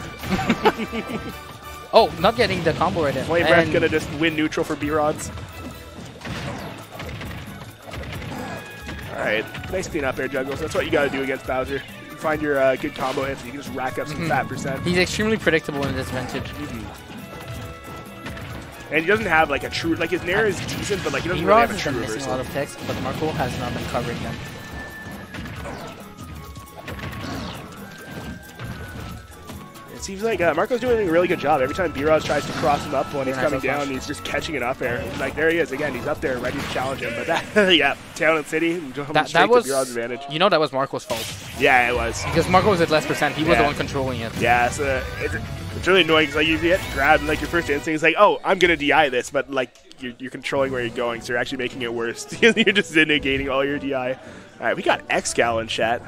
Oh, not getting the combo right there. Flame Breath And- gonna just win neutral for B-Rods. Alright, nice clean up air juggles. That's what you gotta do against Bowser. You find your uh, good combo hits, and you can just rack up some Mhm. fat percent. He's extremely predictable in this vintage. And he doesn't have like a true, like his Nair is decent, but like he doesn't really have a has true been missing a lot of text, but Marco has not been covering them. It seems like uh, Marco's doing a really good job. Every time B-Rods tries to cross him up when he's nice coming down, he's just catching it up air. Like there he is again. He's up there ready to challenge him. But that, yeah, town and city, That, that was, to B-Rod's advantage. you know, that was Marco's fault Yeah, it was. because Marco was at less percent. He was the one controlling it. Yeah, so it's, it's really annoying because like you get grabbed, and like your first instinct is like, oh, I'm gonna DI this, but like you're, you're controlling where you're going, so you're actually making it worse. you're just negating all your DI. All right, we got Xcal in chat,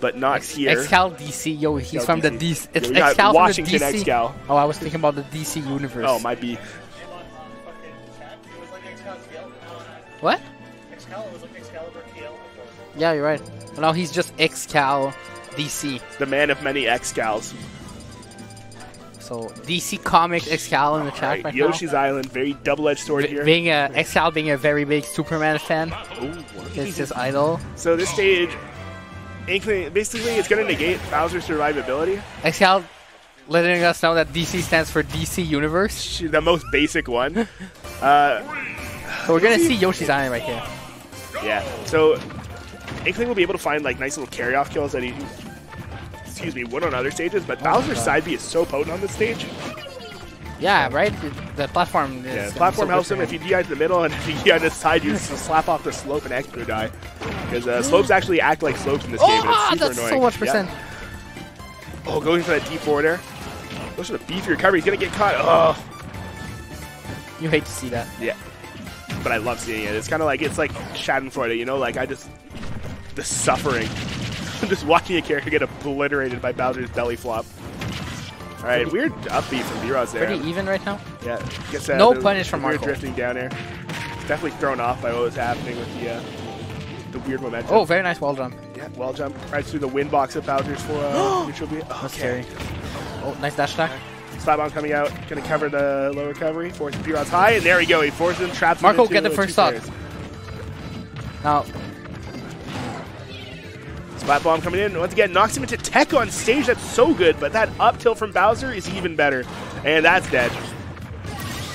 but not here. Excal DC, yo, he's Excal from the DC. DC. Yeah, It's we got Excal from Washington the DC. Excal. Oh, I was thinking about the DC universe. Oh, might be. What? Xcal, it was like Excalibur TL. Yeah, you're right. No, he's just Excal DC. The man of many Xcals. So DC Comics Excal in the chat Right, right, Yoshi's Island, very double-edged sword now. here. Being a Excal being a very big Superman fan, Ooh, it's his idol. So this stage, Inkling, basically, it's going to negate Bowser's survivability. Excal letting us know that DC stands for DC Universe. The most basic one. Uh, So we're gonna see Yoshi's Island right here. Yeah. So Inkling will be able to find like nice little carry off kills that he excuse me, would on other stages, but Bowser's side B is so potent on this stage. Yeah, right. The, the platform. Is Yeah, gonna platform helps him if you DI to the middle, and if you DI to the side, you just slap off the slope and extra die. Because uh, slopes actually act like slopes in this game, and Oh, it's super that's annoying. so much percent. Oh, going for that deep forwarder. Goes for the beefy recovery. He's gonna get caught. Oh, You hate to see that. yeah. But I love seeing it. It's kind of like it's like Schadenfreude, you know. Like I just the suffering, I'm just watching a character get obliterated by Bowser's belly flop. All right, weird upbeat from B-Rods there. Pretty even right now. Yeah, guess uh, No punish from Marco. drifting down here. Definitely thrown off by what was happening with the uh, the weird momentum. Oh, very nice wall jump. yeah, well jump right through the wind box of Bowser's for uh, neutral B. That's Okay, scary. Oh, nice dash attack. splat bomb coming out, gonna cover the low recovery, forces B-Rod's high, and there we go. He forces him, traps Marco, into get the first stock. Now, Splat bomb coming in once again, knocks him into tech on stage. That's so good, but that up tilt from Bowser is even better, and that's dead.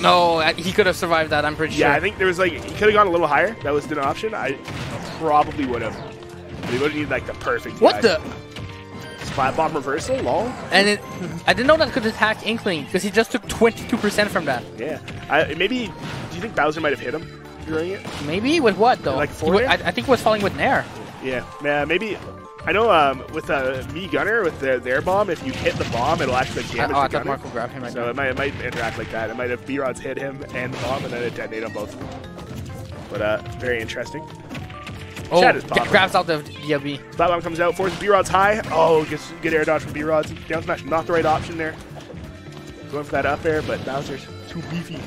no, he could have survived that. I'm pretty Yeah, sure. Yeah, I think there was like he could have gone a little higher. That was an option. I probably would have. But he would have needed like the perfect. What guy. the? splat bomb reversal? Lol. And it, I didn't know that could attack Inkling because he just took 22% from that. Yeah. I, maybe. Do you think Bowser might have hit him during it? Maybe with what though? Like forward I. I think it was falling with Nair. Yeah. Yeah. Maybe. I know um, with uh, Mii Gunner with the, their bomb, if you hit the bomb, it'll actually I, damage oh, I the thought gunner. Marco grabbed him right So now. it might, it might interact like that. It might have B-Rods hit him and the bomb, and then it detonate on both. But uh, very interesting. Oh, Chad is popping. grabs out the DLB. Splat bomb comes out, forces B-Rods high. Oh, gets good air dodge from B-Rods. Down smash, not the right option there. Going for that up air, but Bowser's too beefy.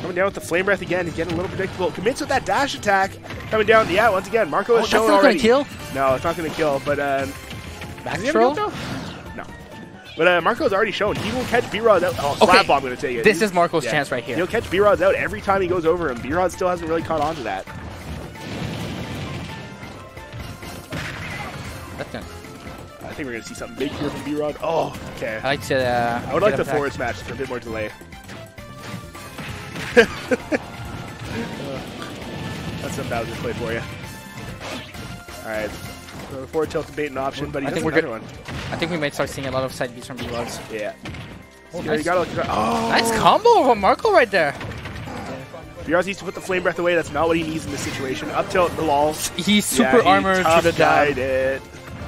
Coming down with the flame breath again, getting a little predictable. Commits with that dash attack. Coming down, yeah, once again, Marco Oh, has that's shown already. kill. No, it's not gonna kill, but uh, Back is throw. No. But uh, Marco's already shown he will catch B-Rods out. Oh, Okay, bomb gonna take it. This He- is Marco's yeah. chance right here. He'll catch B-Rods out every time he goes over him. B-Rod still hasn't really caught on to that. That's. I think we're gonna see something big here from B-Rod. Oh, okay. I like to. Uh, I would like the forward smash for a bit more delay. That's some Bowser play for you. Alright. So forward tilt and bait an option, but he I think we're another one. I think we might start seeing a lot of side beats from B-Rods. Yeah. Oh, Yeah, you nice. gotta look. Oh, Nice combo from Marco right there. B-Rod needs to put the flame breath away. That's not what he needs in this situation. Up tilt, the lol. He's super yeah, he armored to the guy'd dab. it.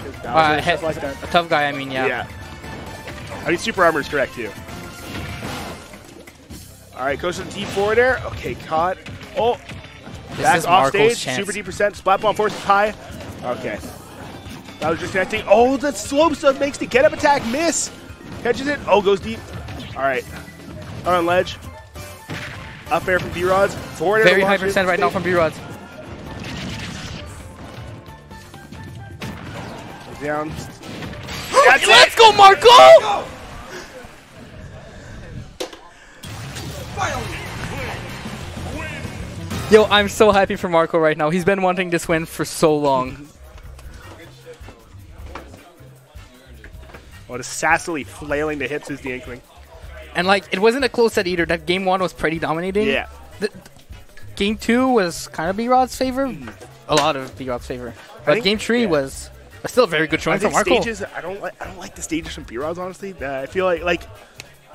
'Cause Bowser Uh, is he- just like a tough guy, I mean, yeah. Yeah. I mean, super armor is correct too. All right, goes to the deep forward there. Okay, caught. Oh, This back off Marco's stage. chance. Super deep percent. Splat bomb forces high. Okay. That was just connecting. Oh, the slope stuff makes the get up attack miss. Catches it. Oh, goes deep. All right. On ledge. Up air from B-Rods. Forward air Very high percent right now from B-Rods. Down. Let's go, Marco! Yo, I'm so happy for Marco right now. He's been wanting this win for so long. Oh, just sassily flailing the hips is the Inkling. And like, it wasn't a close set either. That game one was pretty dominating. Yeah. Game two was kind of B-Rod's favor. A lot of B-Rod's favor. But think- game three yeah. was still a very good showing from Marco. stages. I don't like. I don't like the stages from B-Rods. Honestly, uh, I feel like like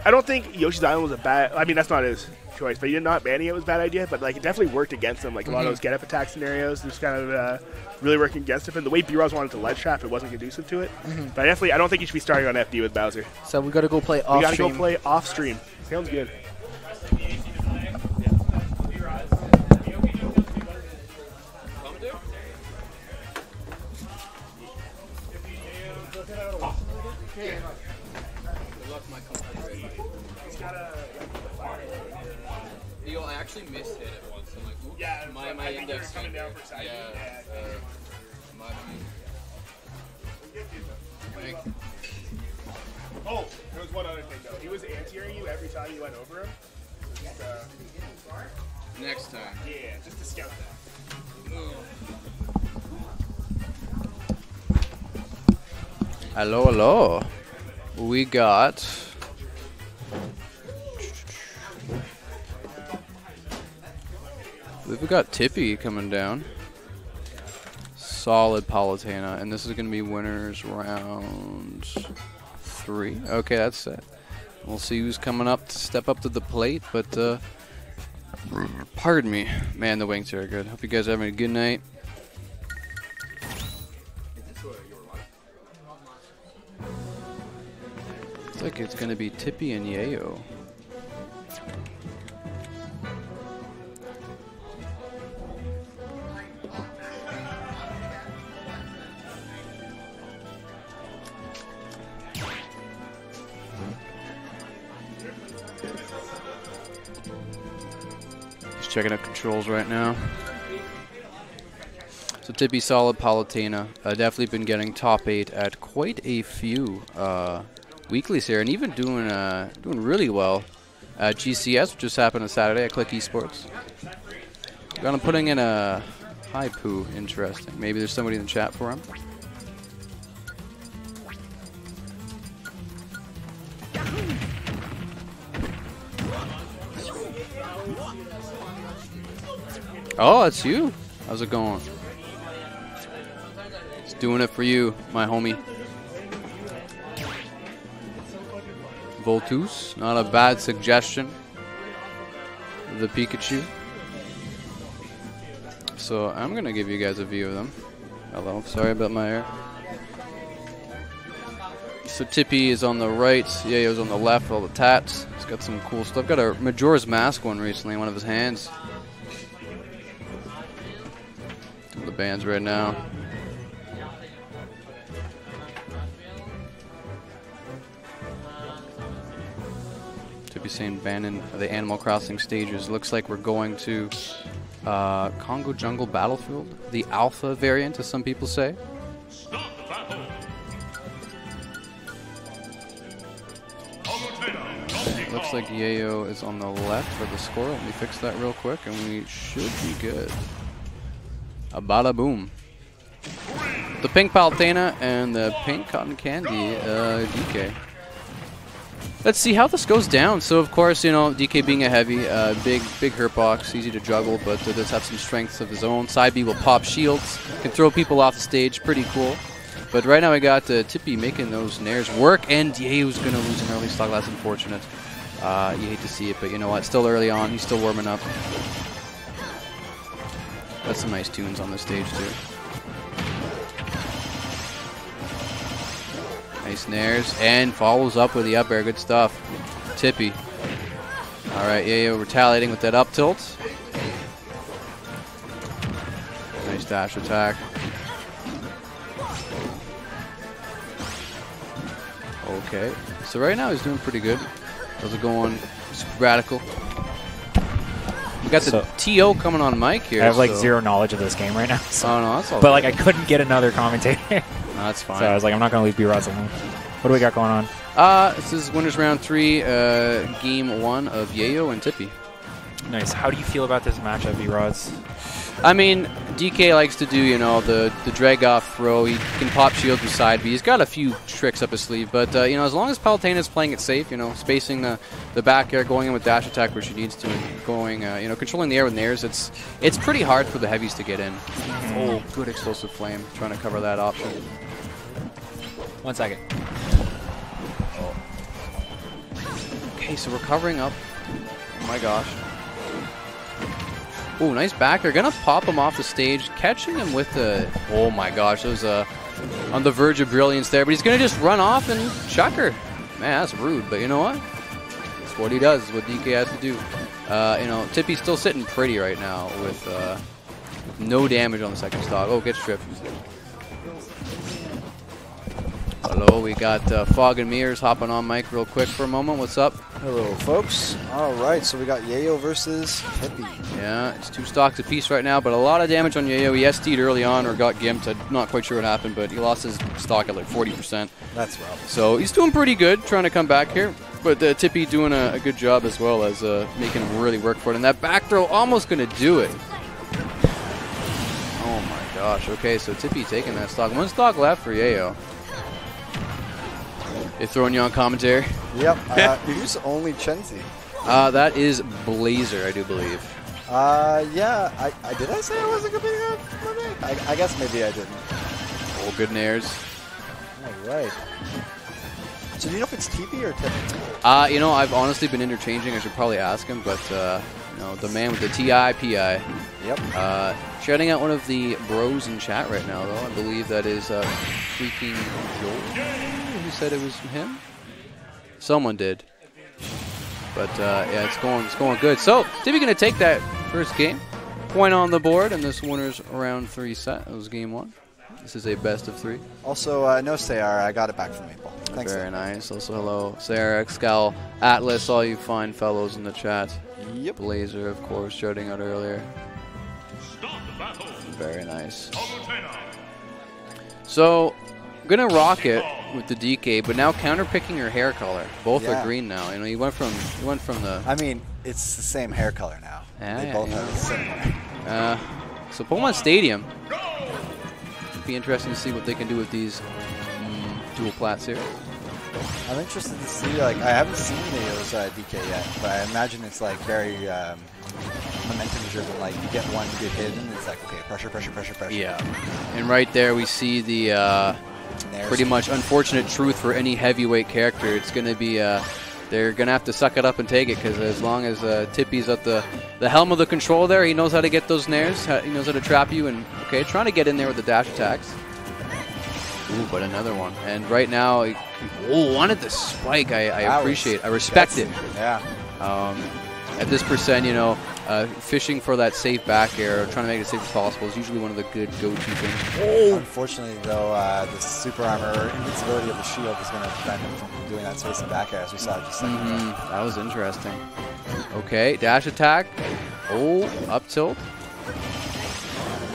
I don't think Yoshi's Island was a bad. I mean, that's not his choice, but he did not banning it was a bad idea. But like, it definitely worked against him. Like a lot Mm-hmm. of those get up attack scenarios, just kind of uh, really working against him. And the way B-Rods wanted to ledge trap, it wasn't conducive to it. Mm-hmm. But I definitely, I don't think you should be starting on FD with Bowser. So we gotta go play We gotta go play off stream. Sounds good. Actually missed it at once. I'm like, oops, Yeah, my, I my think index coming down for side Yeah, B, yeah. uh, my Like, Oh, there was one other thing though. He was anti-airing you every time you went over him. Just, uh, next time. yeah, just to scout that. Hello, hello. We got believe we got Tippy coming down. Solid Palutena, and this is going to be winners round three. Okay, that's set. We'll see who's coming up to step up to the plate, but uh, pardon me. Man, the wings are good. Hope you guys are having a good night. Looks like it's going to be Tippy and Yayo. Just checking out controls right now. So Tippy solid Palutena. Uh, definitely been getting top eight at quite a few uh, weeklies here, and even doing uh, doing really well at GCS, which just happened on Saturday at Click Esports. Gonna putting in a high poo. Interesting. Maybe there's somebody in the chat for him. Oh, that's you. How's it going? It's doing it for you, my homie. Voltus, not a bad suggestion. The Pikachu. So I'm gonna give you guys a view of them. Hello, sorry about my hair. So Tippy is on the right, Yayo's on the left, all the tats. He's got some cool stuff. Got a Majora's Mask one recently in one of his hands. The bands right now. To be saying banning the Animal Crossing stages. Looks like we're going to uh, Congo Jungle Battlefield, the alpha variant, as some people say. Looks like Yayo is on the left for the score. Let me fix that real quick, and we should be good. A bada boom. The pink Palutena and the pink cotton candy uh, DK. Let's see how this goes down. So of course, you know, DK being a heavy, uh, big, big hurt box, easy to juggle, but uh, does have some strengths of his own. Side B will pop shields, can throw people off the stage, pretty cool. But right now we got uh, Tippy making those nairs work, and Yayo's going to lose an early stock. That's unfortunate. Uh, you hate to see it, but you know what? Still early on. He's still warming up. Got some nice tunes on the stage, too. Nice nairs, and follows up with the up air. Good stuff. Tippy. All right, Yayo retaliating with that up tilt. Nice dash attack. Okay, so right now he's doing pretty good. How's it going? Radical. We got the TO coming on mic here. I have like so- zero knowledge of this game right now. So. Oh no, that's all. But good. like I couldn't get another commentator, No, that's fine. so I was like, I'm not gonna leave B Rods alone. What do we got going on? Uh, this is winners round three, uh, game one of Yayo and Tippy. Nice. How do you feel about this matchup, B Rods? I mean, DK likes to do, you know, the, the drag off throw. He can pop shields with side B. He's got a few tricks up his sleeve, but, uh, you know, as long as Palutena is playing it safe, you know, spacing the, the back air, going in with dash attack where she needs to, and going, uh, you know, controlling the air with nairs, it's it's pretty hard for the heavies to get in. Oh, good explosive flame, trying to cover that option. One second. Okay, so we're covering up. Oh my gosh. Oh, nice back air. Gonna pop him off the stage, catching him with the. Oh my gosh, that was uh, on the verge of brilliance there. But he's gonna just run off and chuck her. Man, that's rude. But you know what? It's what he does. What DK has to do. Uh, you know, Tippy's still sitting pretty right now with uh, no damage on the second stock. Oh, gets stripped. Hello, we got uh, Fog and Mirrors hopping on mic real quick for a moment. What's up? Hello, folks. All right, so we got Yayo versus Tippy. Yeah, it's two stocks apiece right now, but a lot of damage on Yayo. He SD'd early on or got gimped. I'm not quite sure what happened, but he lost his stock at like 40%. That's rough. So he's doing pretty good trying to come back here. But uh, Tippy doing a, a good job as well as uh, making him really work for it. And that back throw almost going to do it. Oh my gosh. Okay, so Tippy taking that stock. One stock left for Yayo. They throwing you on commentary? Yep. Uh, who's only Chenzi? Uh, that is Blazer, I do believe. Uh, yeah. I, I did I say I wasn't competing on Monday? I, I guess maybe I didn't. Oh, good nairs. All right. So do you know if it's TV or Tippy? Uh, you know, I've honestly been interchanging. I should probably ask him, but uh, you know, the man with the TIPI. Yep. Uh, shouting out one of the bros in chat right now, though. I believe that is uh, freaking Joel. Who said it was him? Someone did. But uh, yeah, it's going, it's going good. So, Tippy gonna take that first game, point on the board, and this winner's round three set. It was game one. This is a best of three. Also, uh, no Sayar. I got it back from Maple. Thanks. Very nice. Also, hello, Sarah, Excal, Atlas, all you fine fellows in the chat. Yep. Blazer, of course, shouting out earlier. Very nice. So, I'm gonna rock it with the DK, but now counter picking your hair color. Both Yeah. are green now. You know, you went from you went from the I mean, it's the same hair color now. Yeah, they yeah, both yeah. have the same hair. uh, so Pokemon Stadium. Be interesting to see what they can do with these mm, dual plats here. I'm interested to see. Like, I haven't seen Neo's uh, DK yet, but I imagine it's like very um, momentum driven. Like, you get one good hit, and it's like, okay, pressure, pressure, pressure, pressure. Yeah, and right there we see the uh, There's- pretty much unfortunate truth for any heavyweight character. It's going to be uh, they're going to have to suck it up and take it because as long as uh, Tippy's at the the helm of the control there, he knows how to get those how- He knows how to trap you and okay, trying to get in there with the dash attacks. Ooh, but another one. And right now, he- oh, wanted the spike. I, I appreciate. I respect it. Yeah. Um, at this percent, you know, uh, fishing for that safe back air, trying to make it as safe as possible is usually one of the good go-to things. Oh! Unfortunately, though, uh, the super armor invincibility of the shield is going to prevent him from doing that spacing back air, as we saw just like Mhm, That was interesting. Okay, dash attack. Oh, up tilt.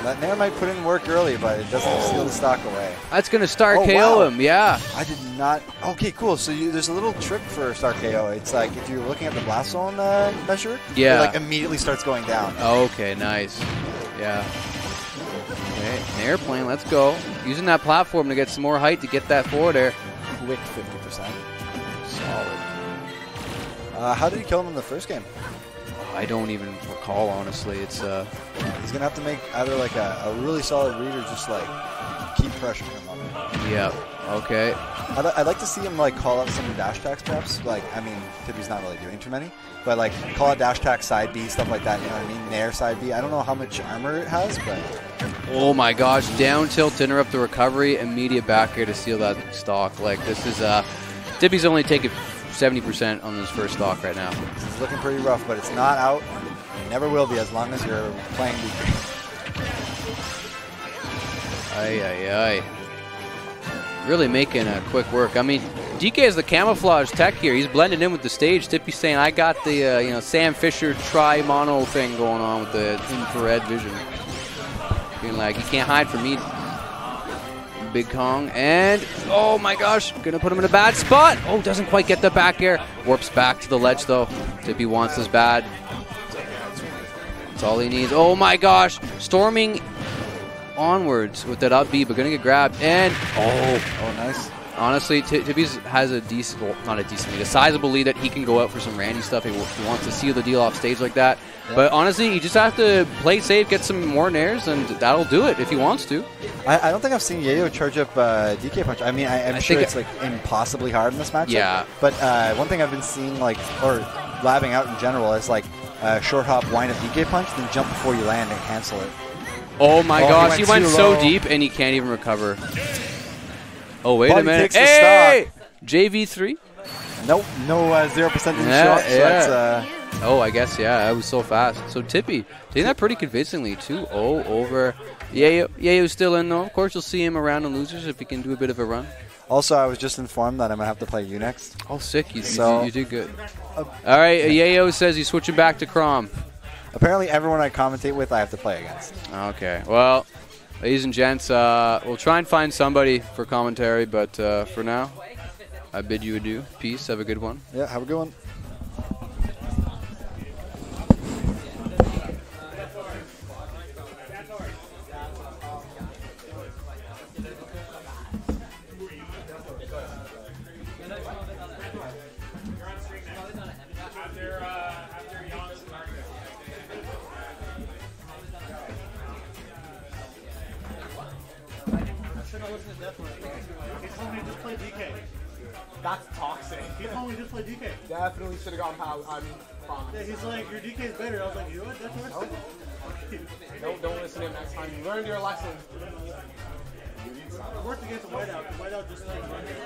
That Nair might put in work early, but it doesn't steal the stock away. That's going to start Oh, KO wow. him, yeah. I did not. Okay, cool. So you, there's a little trick for Star KO. It's like if you're looking at the blast zone uh, measure, Yeah. it like immediately starts going down. Okay, nice. Yeah. Okay, an airplane, let's go. Using that platform to get some more height to get that forward air. Quick 50%. Solid. Uh, how did he kill him in the first game? I don't even recall, honestly. It's uh, He's gonna have to make either like a, a really solid read or just like keep pressuring him on it. yeah. Okay. I'd, I'd like to see him like call out some dash attacks perhaps. Like I mean, Tippy's not really doing too many, but like call out dash attack side B stuff like that. You know what I mean? Nair side B. I don't know how much armor it has, but Oh my gosh, down tilt to interrupt the recovery, immediate back air to seal that stock. Like, this is, uh, Tippy's only taking 70% on his first stock right now. it's looking pretty rough. But it's not out. It never will be as long as you're playing DK. Aye, aye, aye. Really making a quick work. I mean, DK is the camouflage tech here. He's blending in with the stage. Tippy's saying, I got the, uh, you know, Sam Fisher tri-mono thing going on with the infrared vision. Being like, you can't hide from me, Big Kong. And, oh my gosh, gonna put him in a bad spot. Oh, doesn't quite get the back air. Warps back to the ledge, though. Tippy wants this bad. That's all he needs. Oh my gosh, storming onwards with that up B, but gonna get grabbed. And, oh, Oh, nice. Honestly, T- Tippy's has a decent, well, not a decent lead, a sizable lead that he can go out for some Randy stuff. He, he wants to seal the deal off stage like that. But honestly, you just have to play safe, get some more nairs, and that'll do it if he wants to. I, I don't think I've seen Yayo charge up uh, DK punch. I mean, I, I'm I sure it's like impossibly hard in this matchup. Yeah. But uh, one thing I've been seeing, like, or labbing out in general, is like uh, short hop, wind up DK punch, then jump before you land and cancel it. Oh my Oh, he gosh, went he went so low. deep and he can't even recover. Oh, wait But a minute. Hey! JV3? Nope, no uh, zero percent Yeah, shot. So yeah. uh, Oh, I guess, yeah, that was so fast. So Tippy, taking that pretty convincingly, 2-0 over. Yayo, Yayo's still in, though. Of course, you'll see him around in losers if he can do a bit of a run. also, I was just informed that I'm gonna have to play you next. Oh, sick. You, you- So- you, did good. All right, Yayo says he's switching back to Chrom. Apparently, everyone I commentate with, I have to play against. Okay, well, ladies and gents, uh, we'll try and find somebody for commentary, but uh, for now, I bid you adieu. Peace. Have a good one. Yeah, have a good one. Definitely should have gone power. I mean, promise. Yeah, he's like, your DK is better. I was like, you know what? That's what I said. Don't, don't listen to him next time. You learned your lesson. I worked against whiteout. The whiteout just like run it.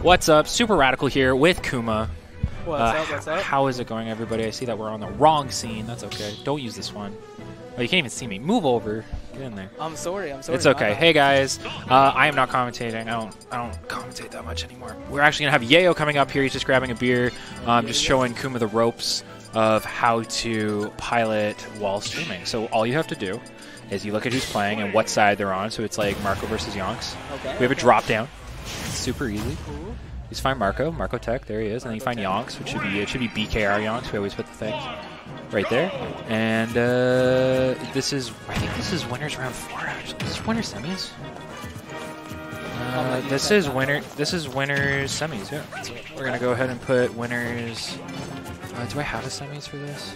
What's up? Super Radical here with Kuma. What's Uh, up? What's up? How is it going, everybody? I see that we're on the wrong scene. That's okay. Don't use this one. Oh, you can't even see me. Move over. Get in there. I'm sorry. I'm sorry. It's okay. Hey guys, uh, I am not commentating. I don't. I don't commentate that much anymore. We're actually gonna have Yayo coming up here. He's just grabbing a beer, um, just showing Kuma the ropes of how to pilot while streaming. So all you have to do is you look at who's playing and what side they're on. So it's like Marco versus Yonks. Okay, We have a drop down. Super easy. You just find Marco, Marco Tech, there he is, and then you find Yonks, which should be it should be BKR Yonks. We always put the things right there. And uh, this is I think this is winners round four actually. This is winner semis. Uh, this is winner. This is winners semis. Yeah, we're gonna go ahead and put winners. Uh, do I have a semis for this?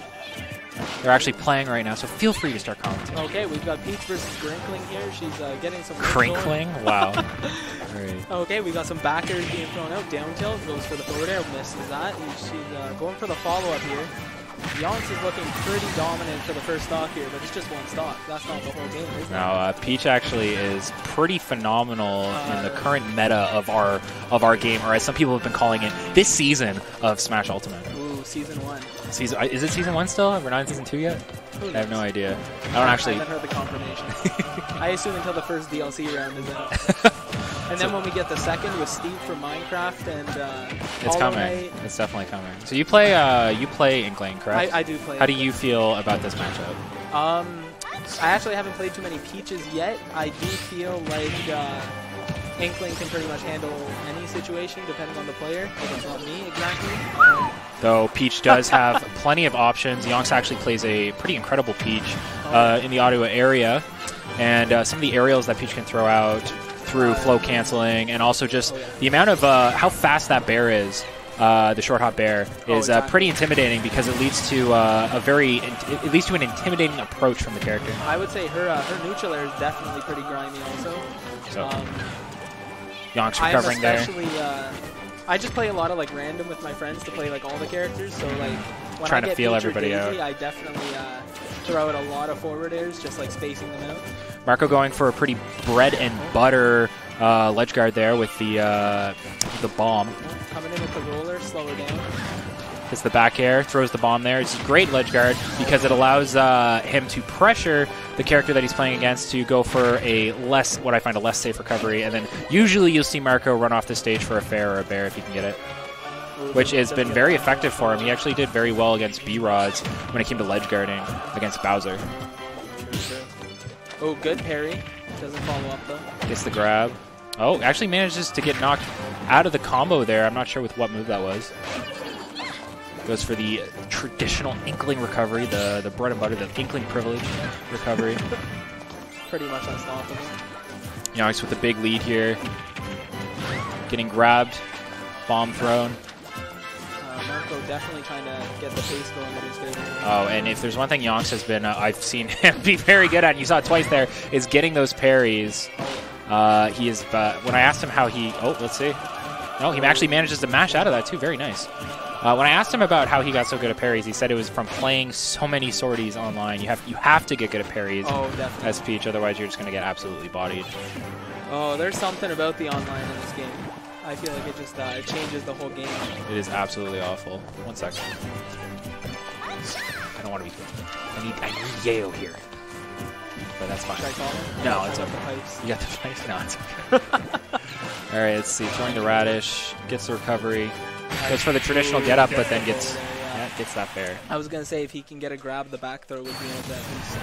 They're actually playing right now, so feel free to start commenting. Okay, we've got Peach versus Grinkling here. She's uh, getting some. Crinkling, wow. All right. Okay, we've got some backers being thrown out. Down tilt goes for the forward air, misses that. And she's uh, going for the follow up here. Yonks is looking pretty dominant for the first stock here, but it's just one stock. That's not the whole game, is it? Now, uh, Peach actually is pretty phenomenal in the current meta of our of our game, or as some people have been calling it, this season of Smash Ultimate. Ooh, season one. Season is it season one still? We're not in season two yet. I have no idea. I don't actually. I haven't heard the confirmation. I assume until the first DLC round is out. and then when we get the second with Steve from Minecraft and uh, It's Hollow coming. Knight, It's definitely coming. So you play uh you play Inkling, correct? I- I do play How do you feel about this matchup? Um, I actually haven't played too many Peaches yet. I do feel like uh, Inkling can pretty much handle any situation depending on the player. If it's not me exactly. Um, Though Peach does have plenty of options. Yonks actually plays a pretty incredible Peach uh, in the Ottawa area, and uh, some of the aerials that Peach can throw out through float canceling, and also just the amount of uh, how fast that bair is. Uh, the short hop bair Oh, is uh, pretty intimidating because it leads to uh, a very it leads to an intimidating approach from the character. I would say her uh, her neutral air is definitely pretty grimy also. So Um, Yonks recovering there. I just play a lot of like random with my friends to play like all the characters. So like when Trying I to get feel Peach or everybody out. I definitely uh, throw out a lot of forward airs, just like spacing them out. Marco going for a pretty bread and butter uh, ledge guard there with the uh, the bomb. Coming in with the roller, slower down. Hits the back air, throws the bomb there. It's a great ledge guard because it allows uh, him to pressure the character that he's playing against to go for a less, what I find a less safe recovery. And then usually you'll see Marco run off the stage for a fair or a bair if he can get it, which has been very effective for him. He actually did very well against B-Rods when it came to ledge guarding against Bowser. Oh, good parry. Doesn't follow up though. Gets the grab. Oh, actually manages to get knocked out of the combo there. I'm not sure with what move that was. Goes for the traditional Inkling recovery, the, the bread and butter, the Inkling privilege recovery. Pretty much unstoppable. Yonks with a big lead here. Getting grabbed. Bomb thrown. Uh, Marco definitely trying to get the pace going in his favor. Oh, and if there's one thing Yonks has been, uh, I've seen him be very good at, and you saw it twice there, is getting those parries. Uh, he is, uh, when I asked him how he, oh, let's see. No, he actually manages to mash out of that too. Very nice. Uh, when I asked him about how he got so good at parries, he said it was from playing so many sorties online. You have you have to get good at parries Oh, as Peach, otherwise you're just going to get absolutely bodied. Oh, there's something about the online in this game. I feel like it just uh, it changes the whole game. It is absolutely awful. One second. I don't want to be. I need I need Yayo here. But that's fine. Should I call him? No, it's okay. the pipes? You got the pipes? No, it's okay. All right, let's see. Throwing the radish gets the recovery. Goes for the traditional get up, but then gets yeah, gets that fair. I was gonna say if he can get a grab, the back throw would be able to at least.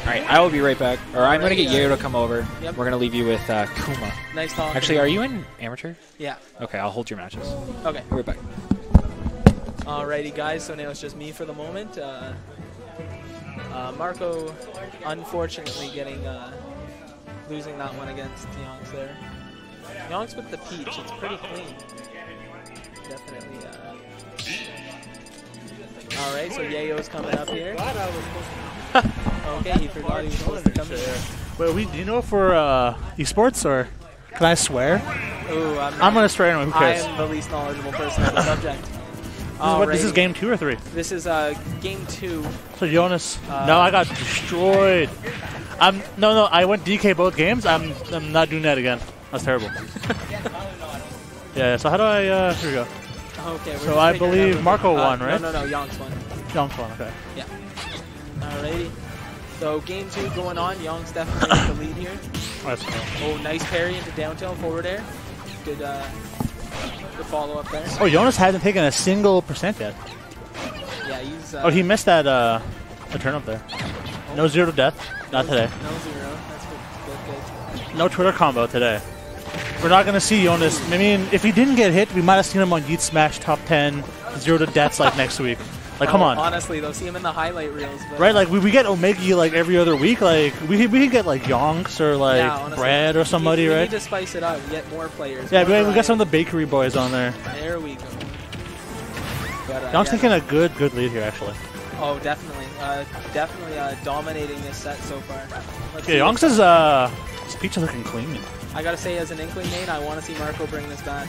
All right, I will be right back. Or I'm going to get uh, to come over. yep. We're going to leave you with uh, Kuma. nice talk. Actually, are you in amateur? Yeah. Okay, I'll hold your matches. Okay. We're back. Alrighty, guys. So now it's just me for the moment. Uh, uh, Marco, unfortunately, getting uh, losing that one against Yonks there. Yonks with the peach. It's pretty clean. Definitely. Uh... All right. So Yayo's coming up here. okay, he forgot he was supposed to come here. Wait, we do you know if we're uh, esports or can I swear? Ooh, I'm, I'm gonna swear anyway. Who cares? I am the least knowledgeable person on the subject. This is, what, this is game two or three. This is uh, game two. So Jonas, Uh, no, I got destroyed. I'm no, no. I went DK both games. I'm, I'm not doing that again. That's terrible. yeah. So how do I? Uh, here we go. Okay. we're So I believe Marco uh, won, right? No, no, no. Yonks won. Jump one. Okay. Yeah. Alrighty. So game two going on. Yonks definitely in the lead here. That's cool. Oh, nice parry into down tilt forward air. Good, uh, good follow up there. Oh, Jonas hasn't taken a single percent yet. Yeah, he's. Uh, Oh, he missed that uh, the turn up there. No zero to death. Not no- today. No zero. That's good. Good. good. No Twitter combo today. We're not gonna see Jonas. I mean, if he didn't get hit, we might have seen him on Yeet Smash top ten, zero to deaths like next week. Like, come Oh, on. Honestly, though, see him in the highlight reels. But Right, like we, we get Omegi like every other week. Like we we could get like Yonks or like yeah, honestly, or we- somebody, we right? need to spice it up. Get more players. Yeah, more we, we got some of the bakery boys on there. There we go. But, uh, Yonks yeah, taking a good good lead here actually. Oh, definitely. Uh, definitely uh, dominating this set so far. Let's Yeah, Yonks is uh speech is looking clean. I gotta say, as an Inkling main, I want to see Marco bring this back.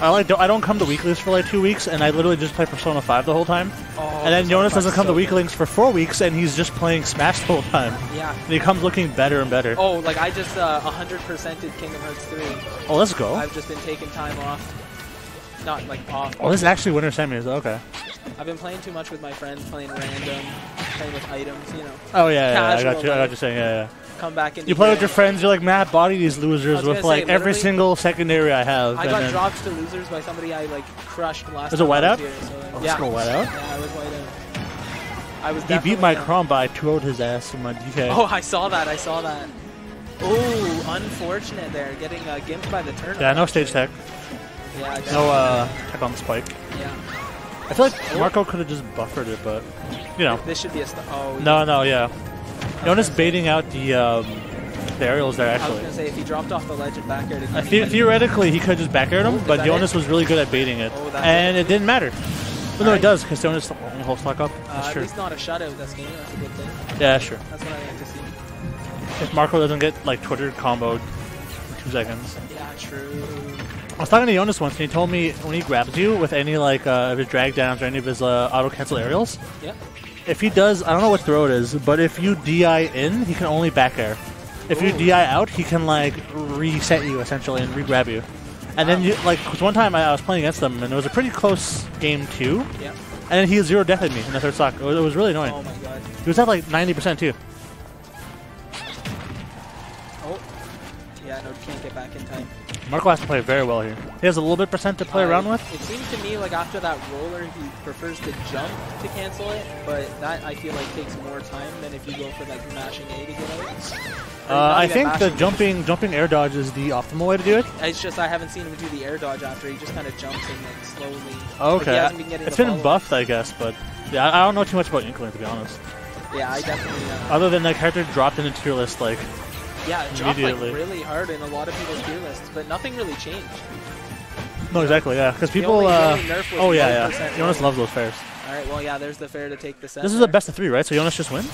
I like don't, I don't come to weeklies for like two weeks, and I literally just play Persona Five the whole time. Oh, and then Jonas doesn't come so to weeklings for four weeks, and he's just playing Smash the whole time. Yeah. And he comes looking better and better. Oh, like I just uh, 100%ed Kingdom Hearts 3. Oh, let's go. I've just been taking time off. Not like off. Oh, this is actually winter semis. Okay. I've been playing too much with my friends, playing random, playing with items, you know. Oh yeah, yeah, I got you. I got you saying yeah, yeah. Come back in. You play with your friends. You're like, Matt, body these losers with gonna like every single secondary I have. I got then- dropped to losers by somebody I like crushed last Was it whiteout? was here, so, like, Oh, yeah. let's go whiteout? Yeah, I was whiteout. I was He beat my Chrom, but I 2 his ass in my DK. Oh, I saw that. I saw that. Oh, unfortunate there, getting uh, gimped by the turn. yeah, no stage tech. Yeah, No uh, tech on the spike. Yeah. I feel like Marco could have just buffered it, but you know. This should be a. Oh. No, no, yeah. Jonas baiting out the um, the aerials there actually. I was gonna say if he dropped off the ledge and back air to Uh, the- theoretically, he could just back aired him, Oh, but Jonas hit? was really good at baiting it, Oh, and it didn't matter. But no, Alright. it does because Jonas whole stock up. Uh, That's at true. least not a shutout this game. That's a good thing. Yeah, sure. That's what I like to see. If Marco doesn't get like Twitter comboed in two seconds. Yeah, true. I was talking to Jonas once, and he told me when he grabs you with any like uh, of his drag downs or any of his uh, auto cancel aerials, Yep. If he does, I don't know what throw it is, but if you DI in, he can only back air. If you DI out, he can like reset you essentially and re-grab you. And then you like 'cause one time I, I was playing against him and it was a pretty close game too. Yep. And then he zero death me in the third stock. It was, it was really annoying. Oh my god. He was at like 90% too. Marco has to play very well here. He has a little bit percent to play Uh, around with. It seems to me like after that roller, he prefers to jump to cancel it, but that I feel like takes more time than if you go for like mashing A to get out. Uh, I think the jumping jumping air dodge is the optimal way to do it. It's just I haven't seen him do the air dodge after. He just kind of jumps and like slowly. Like, Okay, hasn't been it's the been buffed, I guess, but yeah, I don't know too much about Inkling to be honest. Yeah, I definitely. Uh, Other than that character dropped in the tier list, like yeah, it dropped like really hard in a lot of people's tier lists, but nothing really changed. no, exactly, yeah, because The people. the uh, only nerf was oh yeah, yeah. Jonas loves those fairs. All right, well, yeah, there's the fair to take the set. This is there. a best of three, right? So Jonas just wins.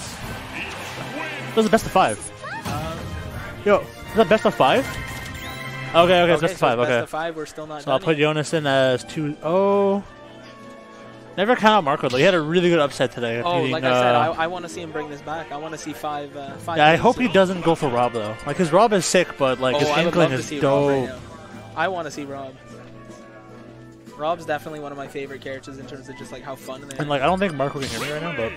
This is a best of five. Yo, is that best of five? Okay, okay, it's Okay, best of five. it's okay. Best of five. We're still not So I'll put. Jonas in as two oh Never count out Marco though. He had a really good upset today. Oh, beating, like I said, uh, I, I want to see him bring this back. I want to see five. Uh, five yeah, I hope he doesn't go for Rob though. Like his Rob is sick, but like oh, his inkling is Rob right dope. I want to see Rob. Rob's definitely one of my favorite characters in terms of just like how fun they are. And like I don't think Marco can hear me right now, but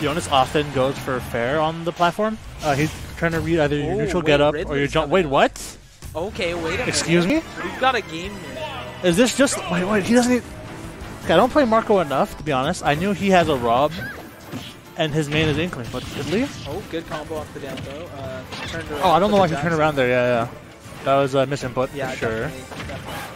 Jonas often goes for fair on the platform. Uh, he's trying to read either your Oh, neutral wait, get up or your jump. Wait, what? okay, wait a minute. Excuse me? We've got a game here. Is this just wait? Wait, he doesn't. Okay, I don't play Marco enough to be honest. I knew he has a Rob, and his main is Inkling, but Ridley. Oh, good combo off the down throw. Uh, Oh, I don't know why he turned around there. Yeah, yeah. That was a misinput Yeah, for sure. definitely, definitely.